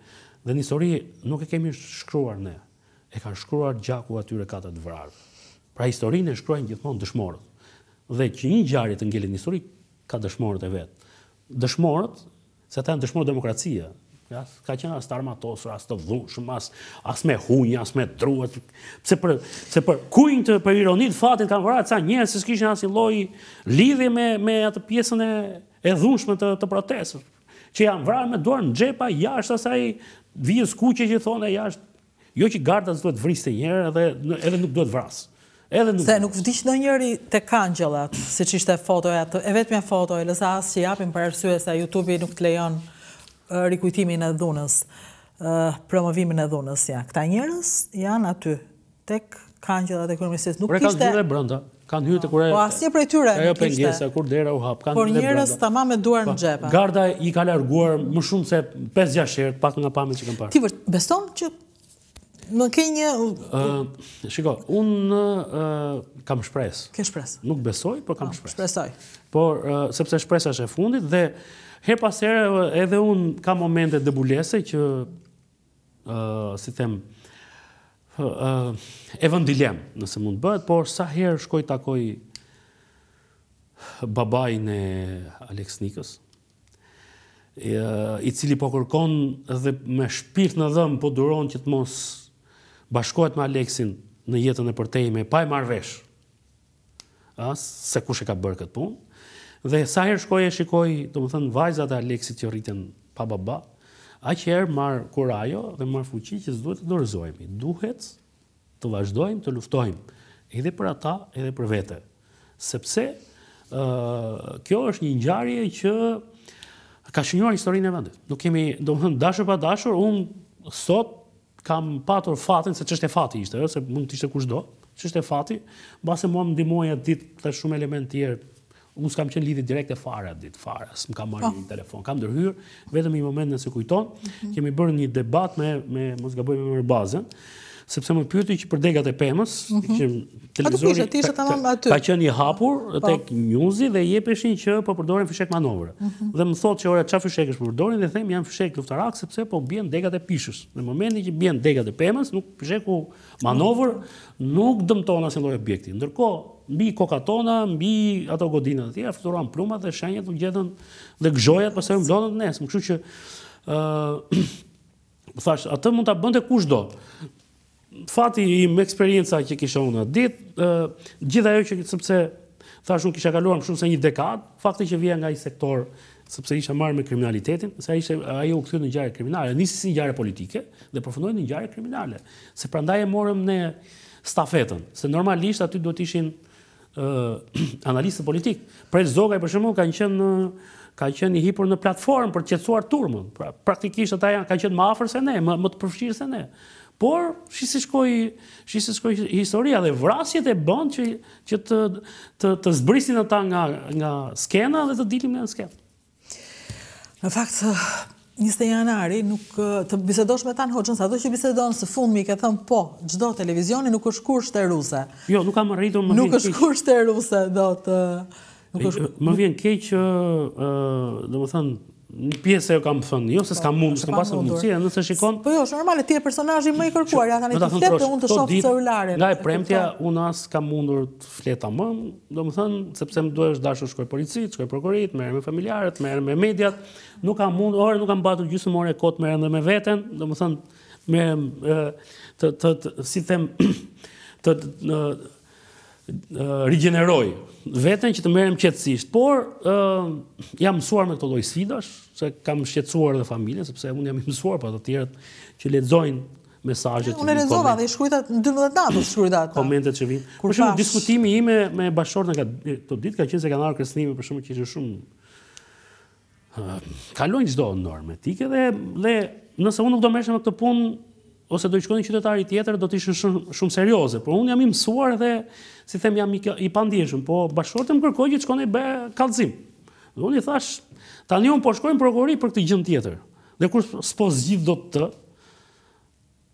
dhe ne historinë nuk e kemi shkruar ne. E ka shkruar gjaku i atyre katër të vrarëve. Pra historinë e shkruajnë gjithmonë dëshmorët. Dhe që një ngjarje të ngelet në histori, ka dëshmorët e vet. Dëshmorët, se ata janë dëshmorë demokracie, s'kanë qenë as të armatosur, as të dhunshëm, as as me hunj, as me dru, pse për pse për kujt të për ironi të fatit kanë vrarë ca njerëz që s'kishin asnjë lloj lidhje me me atë pjesën e e dhunshme të të protestës. Që janë vrarë me duar në xhepa jashtë asaj vijës së kuqe që thonë jashtë. Jo që garda s'duhet të vriste njeri edhe edhe nuk duhet të vrasë. Edhe nuk. Se nuk vdiq ndonjë njeri te kangjellat, siç ishte fotoja, e vetmja foto e LSA-së që japim për arsye se YouTube-i nuk të lejon rikujtimin e dhunës, promovimin e dhunës, ja. Këta njerëz janë aty. tek kangjellat e kryeministrisë. Nuk pra, kishte. Kanë hyrë brenda. Kanë hyrë të kurrë. Po asnjë prej tyre nuk kishte. Ajo pengesa kur dera u hap, kanë hyrë. Por njerëz tamam me duar në po, xhepa. Garda i ka larguar më shumë se 5-6 herë, pak nga pamjet që kam parë. Ti vërtet beson që më ke një shiko, unë kam shpresë. Ke shpresë. Nuk besoj, por kam ah, shpresë. Shpresoj. Por sepse shpresa është e fundit dhe herë pas here edhe unë kam momente debulese që si them, e vë në dilemë, nëse mund të bëhet, por sa herë shkoj takoj babain e Aleks Nikës, i cili po kërkon dhe me shpirt në dhëmbë po duron që të mos bashkohet me Aleksin në jetën e përtejme, pa e marrë vesh. se kush e ka bërë këtë punë. Dhe sa herë shkoj e shikoj, domethënë, vajzat e Aleksit që rriten pa baba, aq herë marr kurajo dhe marr fuqi që s'duhet të dorëzohemi. Duhet të vazhdojmë, të luftojmë, edhe për ata, edhe për vete. Sepse, kjo është një ngjarje që ka shënjuar historinë e vendit. Nuk kemi, domethënë, dashur pa dashur, unë sot Kam patur fatin, se çështje fati ishte, ëh, se mund të ishte kushdo. Çështje fati, mbase mua më ndihmoi atë ditë dhe shumë elementë të tjerë. Unë s'kam qenë në lidhje direkte fare atë ditë, fare, s'më kanë marrë po. një telefon. Kam ndërhyrë, vetëm në një moment nëse kujton, mhm. kemi bërë një debat me me mos gaboj me Mero Bazen, sepse më pyeti që për degat e pemës, mhm. që televizori ka qenë tamam aty. Ka qenë i hapur po. tek njuzi dhe jepeshin që po përdorin fishek manovre. Mhm. Dhe më thotë që ore çfarë fishekësh po përdorin dhe them janë fishekë luftarakë sepse po bien degat e pishës. Në momentin që bien degat e pemës, nuk fisheku manovër nuk dëmton asnjë lloj objekti. Ndërkohë, mbi kokat tona, mbi ato godina të tjera fluturuan plumbat dhe shenjat u gjetën dhe gëzhojat pastaj u mblodhën të nesërmen. Kështu që ë thashë, atë mund ta bënte kushdo. Fati im, eksperienca që kisha unë atë ditë, gjithë ajo që sepse thashë unë kisha kaluar më shumë se një dekadë, fakti që vija nga ai sektor sepse isha marrë me kriminalitetin, se ai ishte ai u kthye në ngjarje kriminale, nisi si ngjarje politike dhe përfundoi në ngjarje kriminale. Se prandaj e morëm ne stafetën, se normalisht aty duhet të ishin analistët politikë. Preç Zogaj për shembull kanë qenë në ka qenë i hipur në platformë për të qetësuar turmën. Pra, praktikisht ata janë kanë qenë më afër se ne, më më të përfshirë se ne. Por, shi si shkoi, shi si shkoi historia dhe vrasjet e bënë që që të të të zbrisnin ata nga nga skena dhe të dilnim ne në skenë. Në fakt, 21 janarin kur të bisedosh me Tan Hoxhën, sado që bisedon së fundmi ke thënë po, në çdo televizion nuk është kurrë shteruese. Jo, nuk kam arritur më Nuk është kurrë shteruese do të nuk është më vjen keq që ë domethënë një pjesë e kam thënë, jo se s'kam po, mundur, s'kam pasur mundësi, edhe nëse shikon. Po jo, është normale ti je personazhi më i kërkuar, ja tani ti flet unë të shoh celularin. Nga e premtja unë as kam mundur fle tamam, domethënë sepse më është dashur shkoj policisë, shkoj prokurorisë, merrem me familjarët, merrem me mediat, nuk kam mundur, nuk kam patur gjysmë ore kohë të merrem edhe me veten, domethënë me të të, të si them të, të, të, të rigjeneroj veten që të merrem qetësisht, por ë jam mësuar me këto lloj sfidash, se kam shqetësuar edhe familjen, sepse unë jam i mësuar pa po të tjerët që lexojnë mesazhet. Unë lexova dhe i shkruajta 12 natës shkruajta ato. Komentet që vijnë. Për shembull, diskutimi im me me bashkëshorten këto ditë ka qenë se kanë ardhur kërcënime për shembull që ishin shumë kalojnë çdo normë etike dhe dhe nëse unë nuk do merresha me këtë punë ose do i shkonin qytetari tjetër, do të ishin shumë shumë serioze, por unë jam i mësuar dhe si them jam i, i pandjeshëm, po bashkëshortja më kërkoi që të shkoj në bëj kallëzim. Dhe unë i thash, tani unë po shkoj në prokurori për këtë gjë tjetër. Dhe kur s'po zgjidh dot të,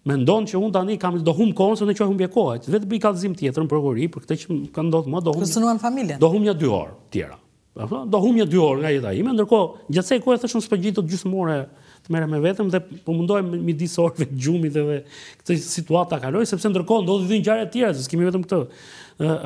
Mendon që unë tani kam do humb kohën se ne quajmë humbje kohe. Vete bëj kallëzim tjetër në prokurori për këtë që ka ndodhur më do humb. Kërcënuan familjen. Do humb një dy orë tjera. Apo do humb një dy orë nga jeta ime, ndërkohë gjatë kësaj kohe thashë unë s'po gjej dot gjysmë ore të merrem me veten dhe po mundohem midis orëve të gjumit edhe këtë situatë ta kaloj sepse ndërkohë ndodhin dhe ngjarje të tjera, s'e kemi vetëm këtë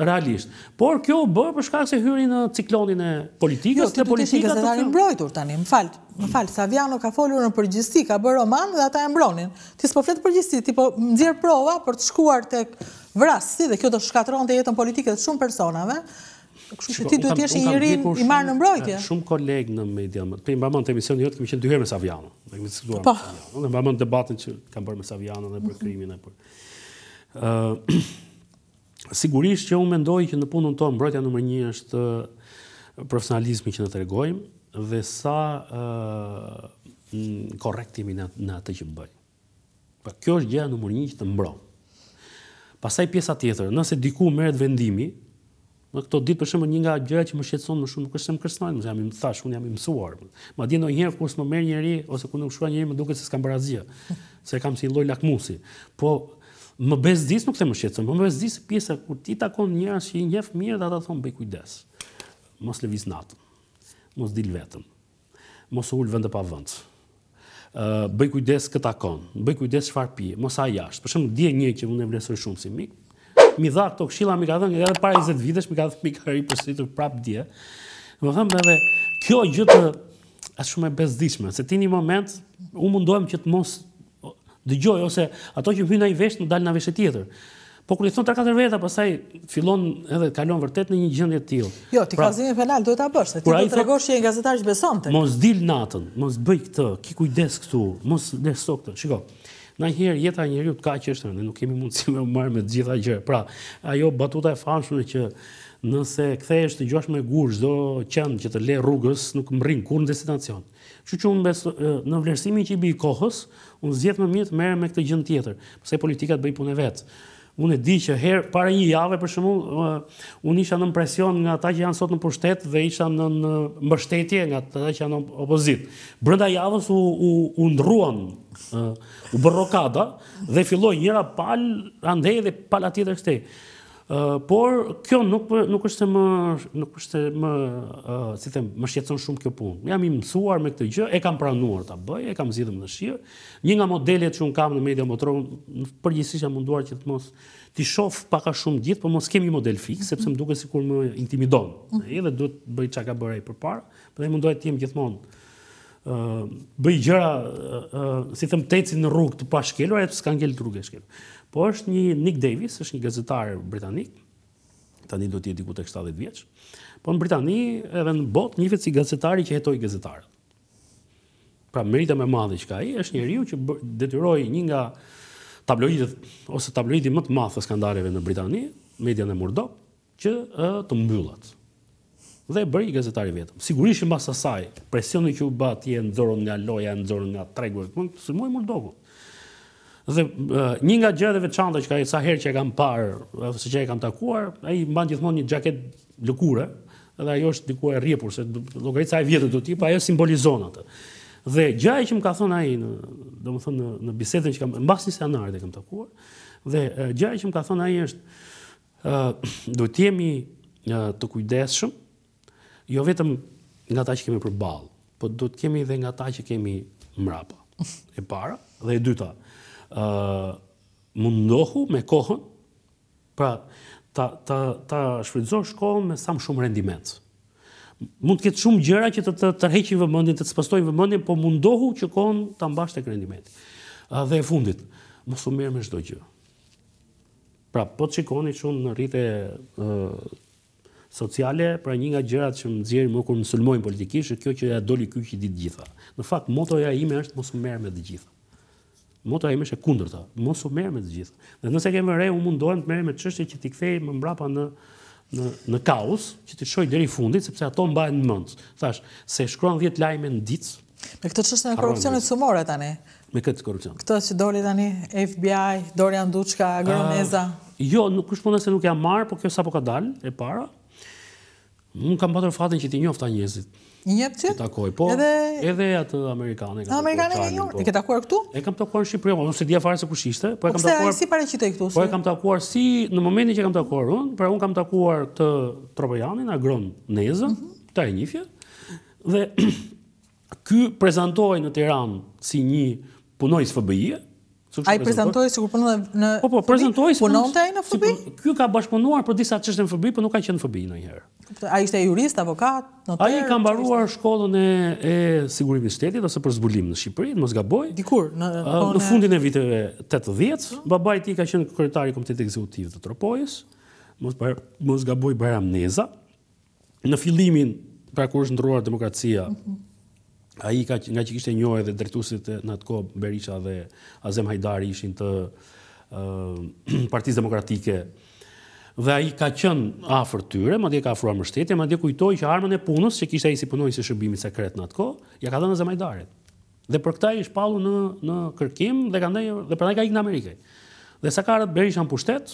realisht. Por kjo u bë për shkak se hyri në ciklonin e politikës, jo, të politikës. Ti do të mbrohesh tani, më fal. Më fal, Saviano ka folur në përgjithësi, ka bërë roman dhe ata e mbronin. Ti s'po flet përgjithësi, ti po nxjerr prova për të shkuar tek vrasësi dhe kjo do të shkatërronte jetën politike të shumë personave. Kështu që ti duhet të jesh njeri i marrë në mbrojtje. Shumë kolegë në media, ti e mban mend te emisioni yt, kemi qenë dy herë me Saviano. Ne kemi diskutuar po me Saviano. E mban mend debatin që kam bërë me Saviano dhe për krimin e për... Sigurisht që unë mendoj që në punën tonë mbrojtja numër një është profesionalizmi që ne tregojmë dhe sa korrekt jemi në atë që bëjmë. Pra kjo është gjëja numër një që të mbron. Pastaj pjesa tjetër, nëse diku merret vendimi, në këto ditë për shembull një nga gjërat që më shqetëson më shumë nuk është se më kërcënojnë, më, jam, i thash, unë jam i mësuar. Madje ndonjëherë kur s'më merr njeri ose kur nuk shkruan njeri më duket se s'kam bërë asgjë, se e kam si lloj lakmusi. Po Më bezdis, nuk them më shqetëson, po më bezdis pjesa kur ti takon njerëz që i njeh mirë dhe ata thon bëj kujdes. Mos lëviz natën. Mos dil vetëm. Mos u ul vend pa vend. Uh, bëj kujdes kë takon, bëj kujdes çfarë pi, mos ha jashtë. Për shembull, dje një që unë e vlerësoj shumë si mik, m'i dha këto këshilla m'i ka dhënë edhe para 20 vitesh, m'i ka thënë m'i ka ripërsëritur prap dje. Domethënë edhe kjo gjë të është shumë e bezdishme, se ti një moment mundohem që të mos dëgjoj ose ato që hyjnë në një vesh të dalin në veshin tjetër. Po kur i thonë 3-4 veta, pastaj fillon edhe kalon vërtet në një gjendje të tillë. Jo, ti pra, ke zënë penën duhet ta bësh, se ti do të tregosh që je gazetar që beson ti. Mos dil natën, mos bëj këtë, ki kujdes këtu, mos lësho këtë. Shiko. Nganjëherë jeta e njeriut ka që është, ne nuk kemi mundësi me u marr me të gjitha gjërat. Pra, ajo batuta e famshme që nëse kthehesh të gjuash me gur çdo qen që të leh rrugës, nuk mrrin kurrë në destinacion. Kështu që unë besoj në vlerësimin që i bëj kohës, unë zgjedh më mirë të merrem me këtë gjënë tjetër, pastaj politika të bëjë punën e vet. Unë e di që herë para një jave për shembull, unë isha nën presion nga ata që janë sot në pushtet dhe isha nën mbështetje nga ata që janë në opozitë. Brenda javës u u, u ndrruan, u bë rokada dhe filloi njëra palë andej dhe pala tjetër këtej. Por kjo nuk nuk është më nuk është më si them, më shqetëson shumë kjo punë. Jam i mësuar me këtë gjë, e kam pranuar ta bëj, e kam zgjedhur me dëshirë. Një nga modelet që unë kam në media botërore, përgjithësisht jam munduar që të mos t'i shoh pak a shumë të gjithë, por mos kem një model fiks, sepse më duket sikur më intimidon. Edhe duhet të bëj çka ka bërë ai përpara, prandaj mundohem të jem gjithmonë bëj gjëra, si them, të eci në rrugë të pashkelur, edhe pse s'ka ngelë rrugë e pashkelur. Po është një Nick Davies, është një gazetar britanik, tani do t'jetë diku te 70 vjeç, po në Britani edhe në botë njihet si gazetari që hetoi gazetarët. Pra, merita më e madhe që ka ai, është njeriu që detyroi një nga tabloidet, ose tabloidin më të madh të skandaleve në Britani, median e Murdochut, që ë të mbyllet. Dhe e bëri gazetari i vetëm. Sigurisht që mbas asaj, presioni që u bë atje e nxorën nga loja, e nxorën nga tregu, e kupton, sulmoi Murdokun. Dhe ë, një nga gjërat e veçanta që ka sa herë që e kam parë, ose që e kam takuar, ai mban gjithmonë një xhaketë lëkure, edhe ajo është diku e rrjepur, se do- llogarite sa e vjetër do të jetë, po ajo simbolizon atë. Dhe gjëja që më ka thënë ai, në, domethënë në, në bisedën që kam, mbas 20 janarit e kam takuar, dhe ë, gjëja që më ka thënë ai është, Duhet të jemi të kujdesshëm, jo vetëm nga ata që kemi përballë, po duhet të kemi dhe nga ata që kemi mbrapa. E para, dhe e dyta, mundohu me kohën, pra ta shfrytëzosh kohën me sa më shumë rendiment. Mund të ketë shumë gjëra që të të tërheqin vëmendjen, të të spostojnë vëmendjen, po mundohu që kohën ta mbash tek rendimenti. Dhe e fundit, mos u merr me çdo gjë. Pra po të shikoni shumë në rrjete sociale, pra një nga gjërat që më nxjerrin më kur më sulmojnë politikisht është kjo që ja doli ky që i di të gjitha. Në fakt motoja ime është mos u merr me të gjitha. Motoja ime është e kundërta, mos u merr me të gjitha. Dhe nëse keni vënë re, unë mundohem të merrem me çështje që t'i kthej më mbrapa në në në kohë, që t'i çoj deri në fund sepse ato mbahen në mend. Thashë, se shkruan 10 lajme në ditë, Me këtë çështën e korrupsionit s'u more tani. Me këtë korrupsion. Këtë që doli tani FBI, Dorian Duçka, Agron Neza. Ah, jo, nuk kush po nëse nuk jam marr, po kjo sapo ka dalë e para. Unë kam patur fatin që ti njofta njerëzit. I njihje këta që? Takoj, po, edhe, edhe atë amerikanin. Amerikanin e njeh, e ke takuar këtu? E kam takuar në Shqipëri, po unë s'e dija fare se kush ishte. Po, e po ke takuar, si paraqitej këtu? Po, e kam takuar si, në momentin që kam takuar unë, pra unë kam takuar atë tropojanin, Agron Nezën, mm -hmm. ti e njifje, Dhe ky prezantohej në Tiranë si një punonjës FBI-e, Ai prezantohej sikur punon në FBI? Po po, prezantohej sikur punonte ai në FBI. Ky ka bashkëpunuar për disa çështje me FBI, por nuk ka qenë në FBI ndonjëherë. Ai ishte jurist, avokat, noter. Ai ka mbaruar shkollën e e sigurimit të shtetit ose për zbulim në Shqipëri, mos gaboj. Dikur në në fundin e viteve 80, babai i tij ka qenë kryetar i Komitetit Ekzekutiv të Tropojës. Mos mos gaboj Bajram Neza. Në fillimin, pra kur është ndërruar demokracia, mhm. ai ka nga që kishte njohje dhe drejtuesit në atë kohë Berisha dhe Azem Hajdari ishin të uh, Partisë Demokratike. Dhe ai ka qenë afër tyre, madje ka ofruar mbështetje, madje kujtoj që armën e punës që kishte ai si punonjës i shërbimit sekret në atë kohë, ja ka dhënë Azem Hajdarit. Dhe për këtë ai është shpallur në në kërkim dhe ka ndaj dhe prandaj ka ikur në Amerikë. Dhe sa ka ardhur Berisha në pushtet,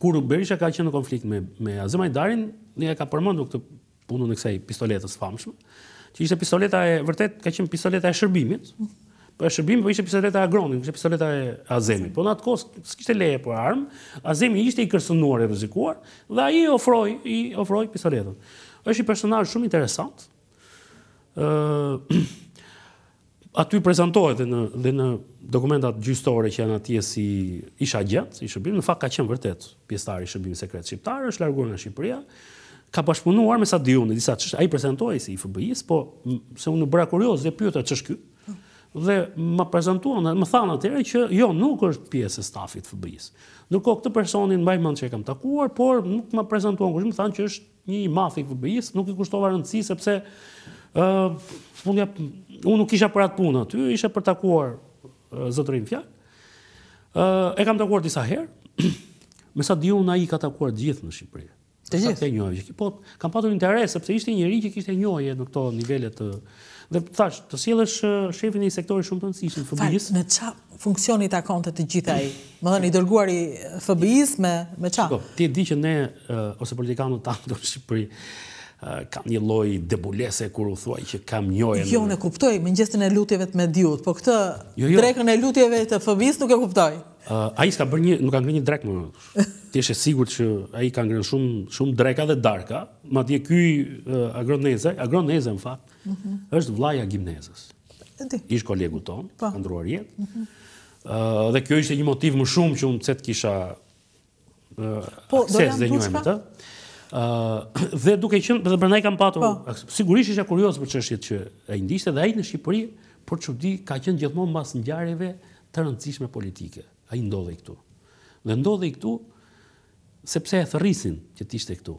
kur Berisha ka qenë në konflikt me me Azem Hajdarin, na e ka përmendur këtë punën e kësaj pistoletës së famshme, që ishte pistoleta e vërtet ka qenë pistoleta e shërbimit. Po e shërbimit po ishte pistoleta e Agronit, ishte pistoleta e Azemit. Po në atë kohë s'kishte leje për armë, Azemi ishte i kërcënuar, i rrezikuar dhe ai i ofroi i ofroi pistoletën. Është një personazh shumë interesant. Ëh Aty prezantohet dhe në dhe në dokumentat gjyqësore që janë atje si ish agjent i shërbimit, në fakt ka qenë vërtet pjesëtar i shërbimit sekret shqiptar, është larguar nga Shqipëria, ka bashkëpunuar me sa di unë në disa çështje. Ai prezantohej si i FBI-s, po se unë u bëra kurioz dhe pyeta ç'është ky. Dhe më prezantuan, më thanë atëherë që jo, nuk është pjesë e stafit të FBI-s. Ndërkohë këtë personin mbaj mend që e kam takuar, por nuk më prezantuan kush është, më thanë që është Një i madh i FBI-së nuk i kushtova rëndësi sepse ë fundja unë nuk isha për atë punë aty, isha për të takuar zotërinë në fjalë. Ë e kam takuar disa herë. Me sa di unë ai ka takuar të gjithë në Shqipëri. Të gjithë. E kam njohur, po kam patur interes sepse ishte një njeri që kishte njohje në këto nivele të dhe thash, të sjellësh shefin e një sektori shumë të rëndësishëm të FBI-së. Me çfarë funksioni i takonte të gjithë ai. Domethënë i dërguar i FBI-s me me ça? Po, ti e di që ne ose politikanët tanë në Shqipëri kanë një lloj debulese kur u thuaj që kam njohje në. Jo, unë e kuptoj, mëngjesin e lutjeve të Mediut, po këtë jo, jo. drekën e lutjeve të FBI-s nuk e kuptoj. Uh, ai s'ka bërë një, nuk ka ngrënë një drekë, më, është e sigurt që ai ka ngrënë shumë, shumë dreka dhe darka, madje ky uh, Agron Neza, Agron Neza në fakt, është vllaja i Gimnezës. Ish kolegu tonë, po. ka ndruar jetë. Dhe kjo ishte një motiv më shumë që unë pse të kisha po, akses dhe njohje me të. Dhe duke qënë, dhe prandaj kam patur, po. sigurisht isha kurioz për çështjet që ai ndiqte dhe ai në Shqipëri, por çudi ka qënë gjithmonë mbas ngjarjeve të rëndësishme politike. Ai ndodhej këtu. Dhe ndodhej këtu, sepse e thërrisnin që t'ishte këtu.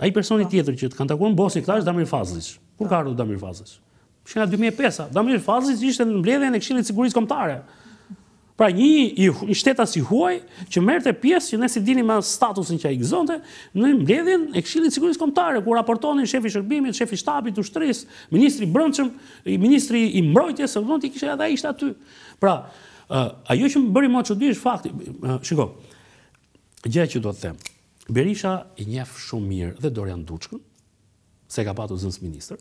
Ai personi tjetër që të kanë takuar Bosi këta është Damir Fazliç. Kur ka ardhur Damir Fazliç? Që nga 2005, Damir Fazliç ishte në mbledhjen e Këshillit të Sigurisë Kombëtare. Pra një i, i shtetas i huaj që merrte pjesë që ne s'e dimë statusin që ai gëzonte në mbledhjen e Këshillit të Sigurisë Kombëtare ku raportonin shefi i shërbimit, shefi i shtabit të ushtrisë, ministri i brendshëm, ministri i mbrojtjes, si mund të ishte edhe ai ishte aty. Pra, ajo që më bëri më çudi është fakti, shiko. Gjë që do të them. Berisha e njef shumë mirë dhe Dorian Duçkën, se e ka patur zëvendësministër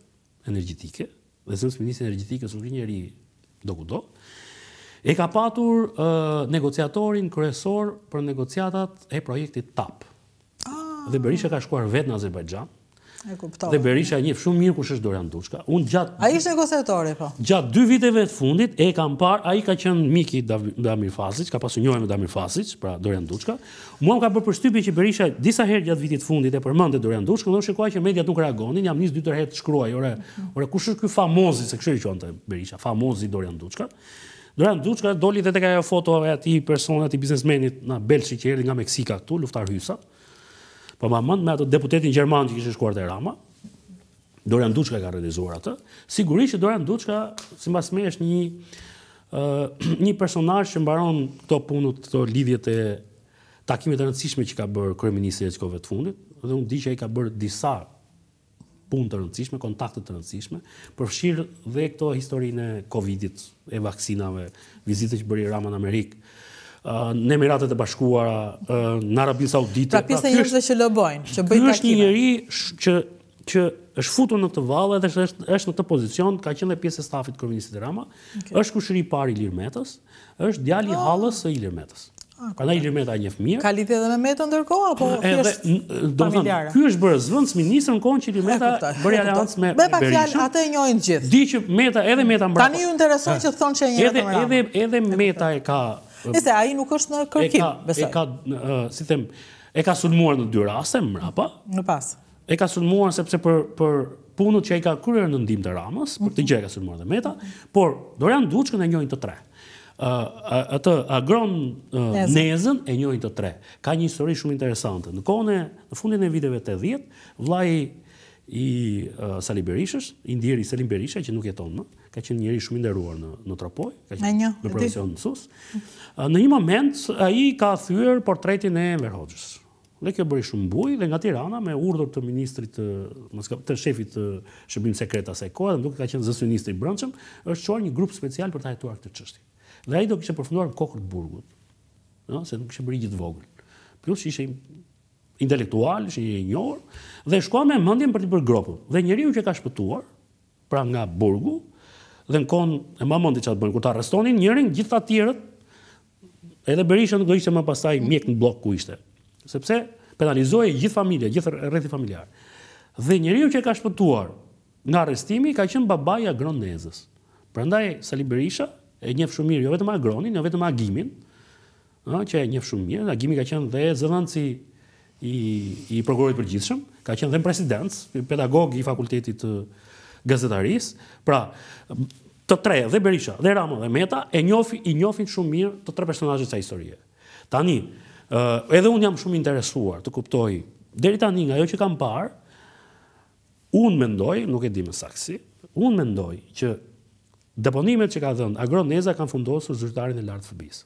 energjetike, dhe zëvendësministri i energjetikës nuk është njeri dokudo. E ka patur uh, negociatorin kryesor për negociatat e projektit TAP. Ah. Dhe Berisha ka shkuar vetë në Azerbajxhan, Dhe Berisha e njef shumë mirë kush është Dorian Duçka. Unë gjatë... Ai ishte konservatori, po? Gjatë dy viteve të fundit, e kam parë, ai ka qenë mik i Damir Fazliç, ka pasur njohje me Damir Fazliç, pra Dorian Duçka. Mua më ka bërë përshtypje që Berisha disa herë gjatë vitit të fundit e përmendte Dorian Duçka, dhe shikoja që mediat nuk reagonin, jam nis dy tre herë të shkruaj, ore, ore, kush është ky famozi, se kështu e quante Berisha, famozi Dorian Duçka. Dorian Duçka doli dhe tek ajo foto e atij personit biznesmenit në Belgjikë që erdi nga Meksika këtu, Luftar Hysa. Dorian Po mba mend me atë deputetin gjerman që kishin shkuar te Rama. Dorian Duçka ka realizuar atë. Sigurisht që Dorian Duçka, simbas meje është një ë uh, një personazh që mbaron këto punët, këto lidhjet e takimet e rëndësishme që ka bërë kryeministri i kohëve të fundit, dhe unë di që ai ka bërë disa punë të rëndësishme, kontakte të rëndësishme, përfshirë dhe këto historinë e Covidit, e vaksinave, vizitat që bëri Rama në Amerikë, në Emiratet e Bashkuara, në Arabinë Saudite. Pra pjesë e pra, njerëzve që lobojnë, që bëjnë takime. Ky është një njeri që që është futur në këtë valle dhe është është në këtë pozicion, ka qenë dhe pjesë e stafit të kryeministrit Rama, është kushëri i parë i Ilir Metës Është djali i hallës së Ilir Metës. Ah, Prandaj Ilir Meta e njef mirë. Ka lidhje edhe me Metën ndërkohë apo thjesht familjare? Ky është bërë zvendës ministër në kohën që Ilir Meta bëri aleancë me Berishën. Me pak fjalë atë e njohin të gjithë. Di që Meta edhe Meta mbrapa. Tani ju intereson që thonë që s'e njohin Edhe edhe edhe Meta e ka Nëse ai nuk është në kërkim, besoj. E ka si them, e ka sulmuar në dy raste mbrapa. Në pas. E ka sulmuar sepse për për punët që ai ka kryer në ndihmë të Ramës, për këtë gjë e ka sulmuar dhe Meta, por Dorian Duçkën e njohin të tre. Ë atë Agron Nezën e njohin të tre. Ka një histori shumë interesante. Në kohën e në fundin e viteve 80, vllai i, uh, Sali Berishës, i ndjeri Selim Berisha që nuk jeton më, ka qenë njeri shumë i nderuar në në Tropojë, ka qenë një, në profesion mësues. Në një moment ai ka thyer portretin e Enver Hoxhës. Dhe kjo bëri shumë bujë dhe nga Tirana me urdhër të ministrit të, mos gaboj, të shefit të Shërbimit Sekret të asaj kohe, dhe më duket ka qenë zëvendësministër i Brendshëm, është çuar një grup special për ta hetuar këtë çështje. Dhe ai do kishte përfunduar në kokër të burgut, ëh, se nuk kishte bërë gjë të vogël. Plus që ishte një intelektual, ishte një i njohur dhe shkuan me mendjen për t'i bërë gropën. Dhe njeriu që ka shpëtuar, pra nga burgu dhe në kohën e mban mend çfarë bënin kur të arrestonin njërin gjithë të tjerët edhe Berisha nuk do ishte më pastaj mjek në bllok ku ishte sepse penalizohej gjithë familja gjithë rrethi familjar dhe njeriu që e ka shpëtuar nga arrestimi ka qenë babai i Agron Nezës prandaj Sali Berisha e njeh shumë mirë jo vetëm Agronin jo vetëm Agimin ëh, që e njeh shumë mirë, Agimi ka qenë dhe zëdhënësi i i prokurorit të përgjithshëm, ka qenë dhe në presidencë, pedagog i fakultetit të gazetarisë. Pra, të tre, dhe Berisha, dhe Rama dhe Meta, e njofi, i njofin shumë mirë të tre personazhet e kësaj historie. Tani, edhe unë jam shumë i interesuar të kuptoj, deri tani nga ajo që kam parë, unë mendoj, nuk e di me saktësi, unë mendoj që deponimet që ka dhënë Agron Neza kanë fundosur zyrtarin e lartë të FBI-së.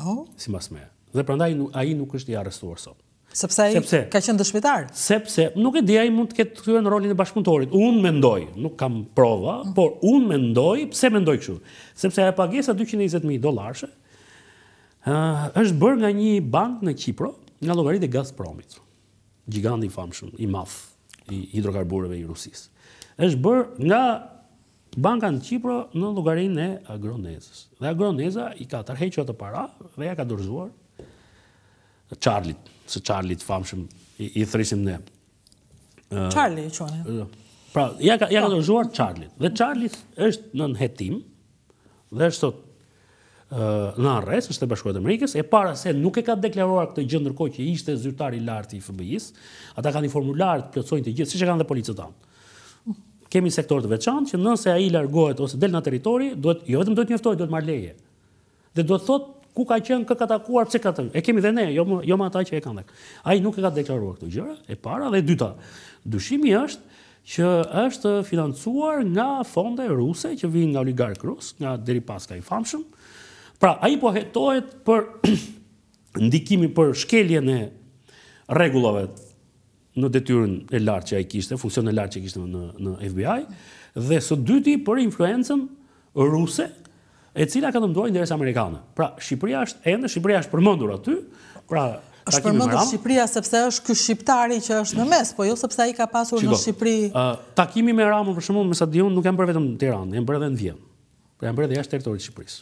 Oh. Simas meje. Dhe prandaj ai nuk është i arrestuar sot. Sepse ai ka qenë dëshmitar. Sepse nuk e di ai mund të ketë kthyer në rolin e bashkëpunëtorit. Unë mendoj, nuk kam prova, mm. por unë mendoj, pse mendoj kështu? Sepse ajo pagesa 220.000 dollarëshe uh, është bërë nga një bankë në Qipro, nga llogaritë e Gazpromit. Gjiganti i famshëm, i madh i hidrokarbureve i Rusisë. Është bërë nga Banka në Qipro në llogarinë e Agron Nezës. Dhe Agron Neza i ka tërhequr ato para dhe ja ka dorëzuar Charlit, se Charli i famshëm i, i thrisim ne. Charlie e quani. Pra, ja ka ja ka po. dorëzuar Charlit. Dhe Charli është nën hetim dhe është sot në arrest, në Shtetet e Bashkuara të Amerikës, e para se nuk e ka deklaruar këtë gjë ndërkohë që ishte zyrtar i lartë i FBI-së. Ata kanë një formular të plotësojnë të gjithë, siç e kanë dhe policët tanë. Kemi sektor të veçantë që nëse ai largohet ose del nga territori, duhet jo vetëm duhet njoftojë, duhet marr leje. Dhe duhet thotë ku ka qenë, kë ka takuar, pse ka thënë. E kemi dhe ne, jo më, jo më ata që e kanë. Ai nuk i ka deklaruar këto gjëra, e para dhe e dyta. Dyshimi është që është financuar nga fonde ruse që vijnë nga oligarkë rusë, nga Deripaska i famshëm. Pra, ai po hetohet për ndikimin për shkeljen e rregullave në detyrën e lartë që ai kishte, funksionin e lartë që kishte në në FBI dhe së dyti për influencën ruse e cila ka dëmtuar interesa amerikane. Pra, Shqipëria është ende, Shqipëria është përmendur aty. Pra, është përmendur Shqipëria sepse është ky shqiptari që është në mes, po jo sepse ai ka pasur në Shqipëri. Ë, takimi me Ramën për shembull, me sa di unë, nuk janë bërë vetëm në Tiranë, janë bërë edhe në Vjenë. Pra janë bërë edhe jashtë territorit të Shqipërisë.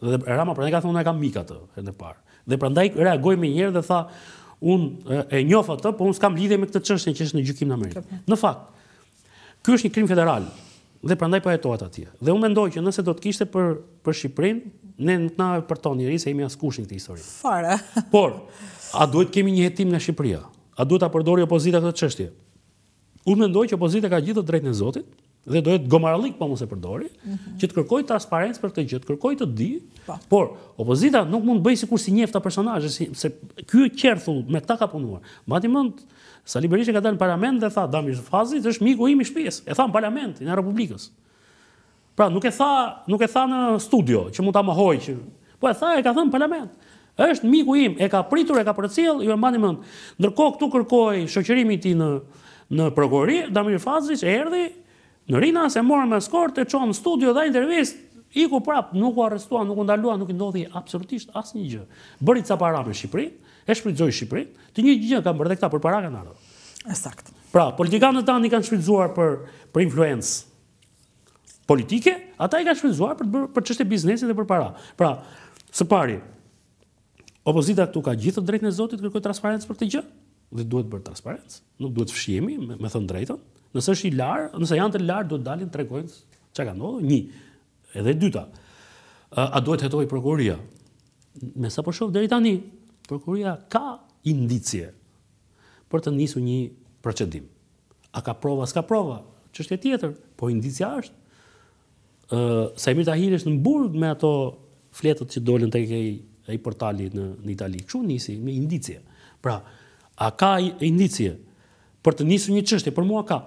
Dhe Rama prandaj ka thonë e kam mik atë herën e parë. Dhe prandaj reagoi menjëherë dhe tha un e njoh atë, po un s'kam lidhje me këtë çështje që është në gjykim në Amerikë. Po. Në fakt, ky është një krim federal dhe prandaj po hetohet atje. Dhe unë mendoj që nëse do të kishte për për Shqipërinë, ne nuk na përfill njeri se jemi askush në këtë histori. Fare. Por, a duhet kemi një hetim nga Shqipëria? A duhet ta përdori opozita këtë çështje? Unë mendoj që opozita ka gjithë të drejtën e Zotit dhe do jetë gomarallik po mos e përdori, që të kërkojë transparencë për këtë gjë, të kërkojë të di, pa. Po. por opozita nuk mund të bëjë sikur s'i njeh këta personazhe, si, se ky qerthull me këta ka punuar. Mbani mend Sali Berisha ka dalë në parlament dhe tha Damir Fazlliç është miku im i shpisë. E tha në parlamentin e Republikës. Pra nuk e tha, nuk e tha në studio që mund ta mohojë që po e tha e ka thënë në parlament. Është miku im, e ka pritur, e ka përcjellë, ju e mbani mend. Ndërkohë këtu kërkohej shoqërimi i tij në në prokurori, Damir Fazlliç erdhi në Rinas e morën me eskortë e çuan në studio dha intervistë, iku prap, nuk u arrestua, nuk u ndalua, nuk i ndodhi absolutisht asnjë gjë. Bëri ca para në Shqipëri, e shfrytëzoi Shqipërinë, të njëjtën gjë kanë bërë dhe këta për para kanë ardhur. E saktë. Pra, politikanët tanë i kanë shfrytëzuar për për influencë. politike, ata i kanë shfrytëzuar për të bërë për çështje biznesi dhe për para. Pra, së pari, opozita këtu ka gjithë të drejtën e Zotit të kërkojë transparencë për këtë gjë dhe duhet bërë transparencë, nuk duhet të fshihemi, me, me thënë të drejtën. Nëse është i larë, nëse janë të larë, duhet të dalin të tregojnë çka ka ndodhur, një. Edhe dyta, a duhet të hetojë prokuroria? Me sa po shoh deri tani, prokuroria ka indicie për të nisur një procedim. A ka prova, s'ka prova, çështje tjetër, po indicia është. Ë Saimir Tahiri është në burg me ato fletët që dolën tek ai ai portali në në Itali. Kështu nisi me indicie. Pra, a ka indicie për të nisur një çështje për mua ka.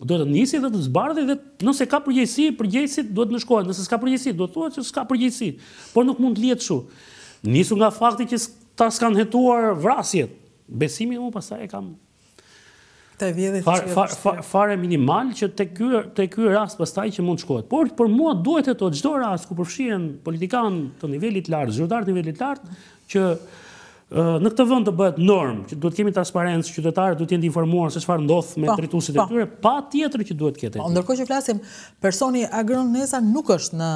Duhet të nisi dhe të zbardhi dhe nëse ka përgjegjësi, përgjegjësit duhet të ndëshkohen. Nëse s'ka përgjegjësi, duhet të thuhet se s'ka përgjegjësi. Por nuk mund të lihet kështu. Nisur nga fakti që këta s'kanë hetuar vrasjet. Besimin unë pastaj e kam fare, fare, fare, fare minimal që te ky te ky rast pastaj që mund të shkohet. Por për mua duhet te çdo rast ku përfshihen politikanë të nivelit të lartë, zyrtarë të nivelit të lartë që në këtë vend të bëhet normë, që duhet të kemi transparencë, qytetarët duhet të jenë të informuar se çfarë ndodh me drejtuesit e tyre, patjetër që duhet të ketë. Po, ndërkohë që flasim, personi Agron Neza nuk është në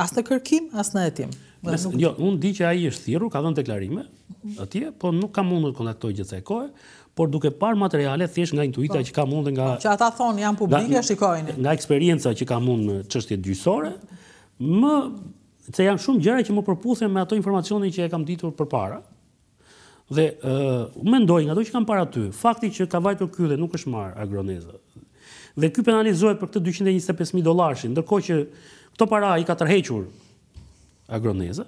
as në kërkim, as në hetim. Jo, unë di që ai është thirrur, ka dhënë deklarime, atje, po nuk kam mundur të kontaktoj gjithë kësaj kohe, por duke parë materiale thjesht nga intuita po. që kam unë nga po, që ata thonë janë publike, shikojnë. Nga eksperienca që kam unë në çështjet gjyqësore, më se janë shumë gjëra që më përputhen me ato informacione që e kam ditur përpara. Dhe ë uh, mendoj nga ato që kam para ty, fakti që ka vajtur ky dhe nuk është marr Agron Neza. Dhe ky penalizohet për këtë 225.000 dollarë, ndërkohë që këto para i ka tërhequr Agron Neza.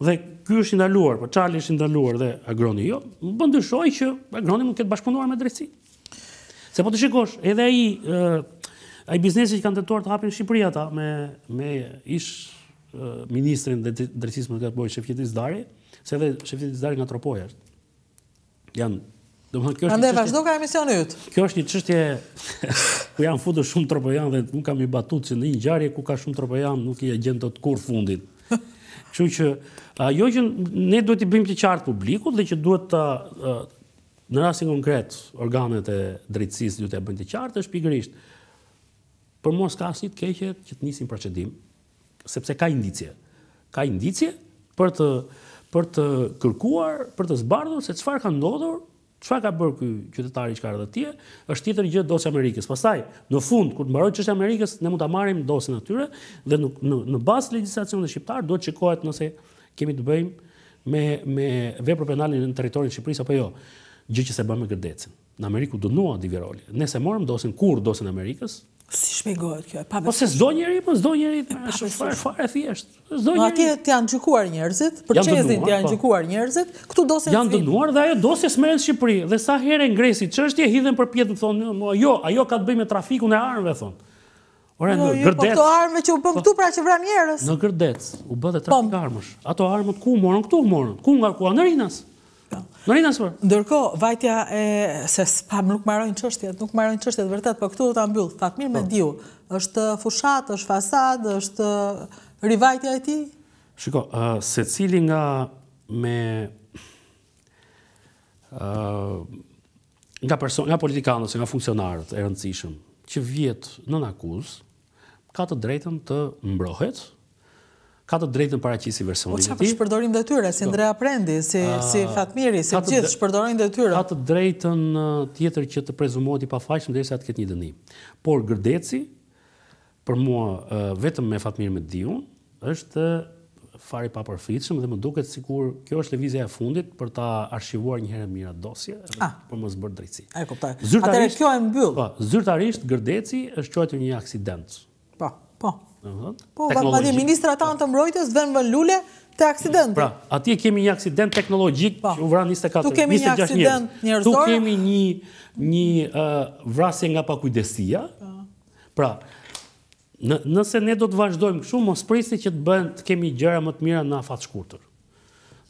Dhe ky është i ndaluar, po Charlie është i ndaluar dhe Agroni jo, më bën dyshoj që Agroni mund të ketë bashkëpunuar me drejtësinë. Se po të shikosh, edhe ai ai biznesi që kanë tentuar të hapin në Shqipëri ata me me ish ministrin e drejtësisë më të gatboj Shefqet Izdari, se edhe Shefqet Izdari nga Tropoja është. Jam Domethënë kjo është Andaj vazhdoka emisioni yt. Kjo është një çështje ku janë futur shumë tropojan dhe nuk kam i bindur se në një ngjarje ku ka shumë tropojan nuk ia gjen dot kurrë fundin. Kështu që ajo që ne duhet t'i bëjmë të qartë publikut dhe që duhet ta në rastin konkret organet e drejtësisë duhet ta bëjnë të qartë është pikërisht për mos ka asnjë të keqe që të nisin procedim sepse ka indicie, ka indicie për të për të kërkuar, për të zbardhur se çfarë ka ndodhur, çfarë ka bërë ky qytetari që ka ardhur atje, është tjetër gjë dosja e Amerikës. Pastaj, në fund kur të mbarojë çështja e Amerikës, ne mund ta marrim dosjen e tyre dhe në në, në bazë të legjislacionit shqiptar duhet të shikohet nëse kemi të bëjmë me me vepër penale në territorin e Shqipërisë apo jo, gjë që s'e bëmë me Gërdecin. Në Amerikë u dënua Diveroli. Ne s'e morëm dosin, kurrë dosjen e Amerikës, Si shpjegohet kjo? Pa po se s'do njeri, po s'do njeri, është fare, fare thjesht. S'do njeri. Atje të janë gjykuar njerëzit, për çezin të janë po. gjykuar njerëzit, këtu dosja s'vjen, janë dënuar dhe ajo dosje s'merret në Shqipëri dhe sa herë e ngre si çështje hidhen përpjetë thonë, jo, ajo ka të bëjë me trafikun e armëve thonë. Ore në Gërdec. Po këto armë që u bënë po, këtu pra që vranë njerëz. Në Gërdec u bë dhe trafik po. armësh. Ato armët ku u morën këtu u morën? Ku nga ku në Rinas? Po. Në Rinas po. Ndërkohë vajtja e SPAK nuk marrojnë çështjet, nuk marrojnë çështjet vërtet, po këtu do ta mbyll. Fatmir Mediu. Është fushatë, është fasadë, është rivajtja e tij. Shiko, uh, secili nga me uh, nga person, nga politikanët ose nga funksionarët e rëndësishëm që vihet nën akuzë, ka të drejtën të mbrohet, ka të drejtën të paraqesë versionin e tij. Po çfarë shpërdorim detyre, si Ndrea Prendi, si si Fatmiri, si gjithë shpërdorim detyre. Ka të drejtën tjetër që të prezumohet i pafajshëm derisa të ketë një dënim. Por Gërdeci Për mua vetëm me Fatmir Mediun është fare i papërfillshëm dhe më duket sikur kjo është lëvizja e fundit për ta arshivuar një herë e mirë atë dosje dhe ah. për mos bërë drejtësi. E kuptoj. Atëherë kjo e mbyll. Po, zyrtarisht Gërdeci është quajtur një aksident. Po, po. Po, madje ministrat tanë të mbrojtjes vënë vën lule te aksidenti. Pra, atje kemi një aksident teknologjik po. që u vranë 24 Këtu kemi një aksident njerëzor. Këtu kemi një një vrasje nga pakujdesia. Po. Pra, në, nëse ne do të vazhdojmë kështu, mos prisni që të bëhen të kemi gjëra më të mira në afat shkurtër.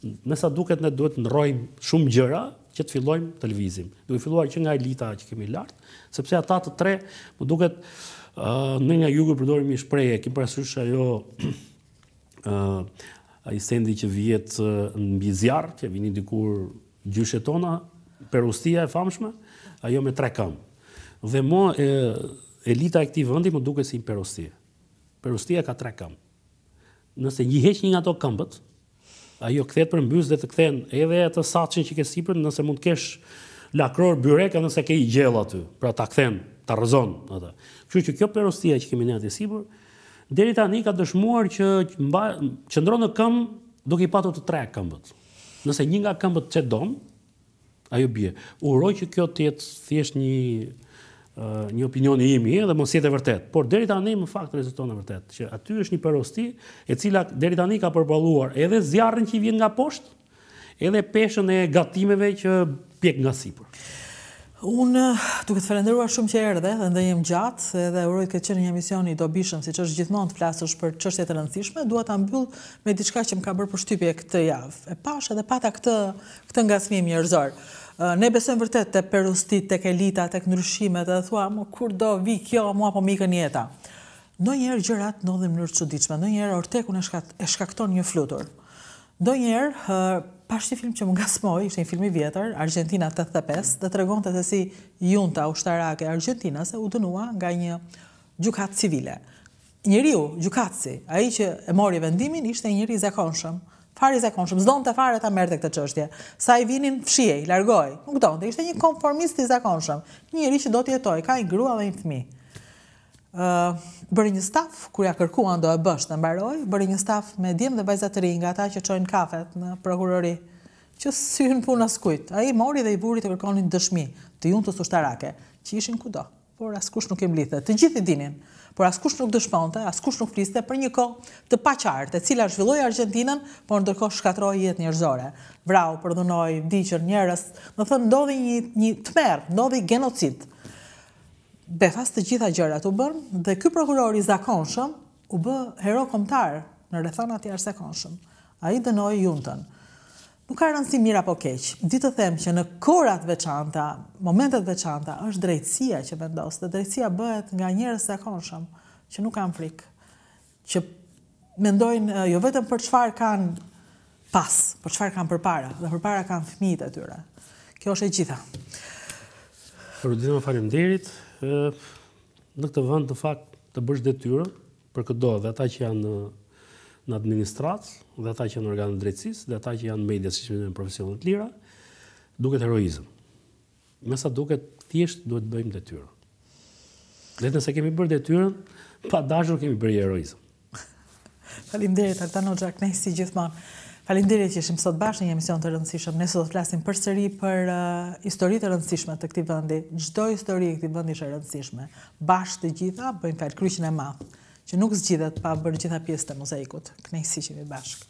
Me sa duket ne duhet të ndrojmë shumë gjëra që të fillojmë të lëvizim. Duke filluar që nga elita që kemi lart, sepse ata të tre, më duket uh, ne nga jugu përdorim një shprehje, kemi parasysh ajo uh, ai sendi që vihet uh, mbi zjarr, që vinin dikur Gjyshet tona, perustia e famshme, ajo me tre këmbë. Dhe mo e, elita e këtij vëndi më duket si një perusti. Perustia ka tre këmbë. Nëse një heq një nga to këmbët, ajo kthehet përmbys dhe të kthen edhe atë saçin që ke sipër, nëse mund të kesh lakror byrek, nëse ke një gjellë aty, pra ta kthen, ta rëzon. Atë. Kështu që kjo perustia që kemi ne atje sipër, deri tani ka dëshmuar që mba, qëndron në këmbë duke i patur të tre këmbët. Nëse një nga këmbët çedon, ajo bie. Uroj që kjo të jetë thjesht një një opinion i imi dhe mos jetë e vërtetë. Por deri tani në fakt rezulton e vërtetë që aty është një perosti e cila deri tani ka përballuar edhe zjarrin që i vjen nga poshtë, edhe peshën e gatimeve që Pjek nga sipër. Unë duke të falenderuar shumë që erdhe dhe ndënjem gjatë edhe uroj të ketë qenë një emision i dobishëm siç është gjithmonë të flasësh për çështje të rëndësishme, dua ta mbyll me diçka që më ka bërë përshtypje këtë javë. E pashë edhe pata këtë këtë ngacmim njerëzor. Ne besojmë vërtet te perustitë, tek elita, tek ndryshimet, edhe thua, mo kur do vi kjo, mua po më ikën jeta. Ndonjëherë gjërat ndodhin në mënyrë të çuditshme, ndonjëherë ortekun e shkakton një flutur. Ndonjëherë, pashë një film që më ngacmoi, ishte një film i vjetër, Argjentina 85, dhe tregonte se si junta ushtarake argjentinase u dënua nga një gjykatë civile. Njeriu, gjykatësi, ai që e mori vendimin ishte një njeri i zakonshëm, fare i zakonshëm, s'donte fare ta merrte këtë çështje. Sa i vinin, fshihej, largohej. Nuk donte, ishte një konformist i zakonshëm, një njeri që do të jetojë, ka një grua dhe një fëmijë. Ë bëri një staf, kur ia kërkuan do e bësh dhe mbaroi, bëri një staf me djem dhe vajza të rinj, nga ata që çojnë kafet në prokurori, që s'i hyn në punë askujt. Ai i mori dhe i vuri të kërkonin dëshmi të juntës ushtarake, që ishin kudo, por askush nuk i mblidhte. Të gjithë i dinin, por askush nuk dëshmonte, askush nuk fliste për një kohë të paqartë, e cila zhvilloi Argjentinën, por ndërkohë shkatërroi jetë njerëzore. Vrau, përdhunoi, vdiqën njerëz, domethënë ndodhi një një tmerr, ndodhi genocid. Befas të gjitha gjërat u bënë dhe ky prokuror i zakonshëm u bë hero kombëtar në rrethana të jashtëzakonshme. Ai dënoi juntën. Nuk ka rëndësi mirë apo keq. Di të them që në kohëra të veçanta, momente të veçanta, është drejtësia që vendos dhe drejtësia bëhet nga njerëz të zakonshëm që nuk kanë frikë. që mendojnë jo vetëm për çfarë kanë pas, por çfarë kanë përpara, dhe përpara kanë fëmijët e tyre. Kjo është e gjitha. Rudina, faleminderit. Në këtë vend në fakt të bësh detyrën për këdo dhe ata që janë në administratë, dhe ata që janë organet e drejtësisë, dhe ata që janë media, siç jemi në profesione të lira, duket heroizëm. Me sa duket, thjesht duhet të bëjmë detyrën. Dhe nëse kemi bërë detyrën, pa dashur kemi bërë heroizëm. Faleminderit Artan Hoxha, kënaqësi gjithmonë. Faleminderit që ishim sot bashkë në një emision të rëndësishëm. Ne sot do të flasim përsëri për uh, historitë e rëndësishme të këtij vendi. Çdo histori e këtij vendi është e rëndësishme. Bashkë të gjitha bëjnë fjalëkryqin e madh, që nuk zgjidhet pa bërë të gjitha pjesët e mozaikut. Kënaqësi që jemi bashkë.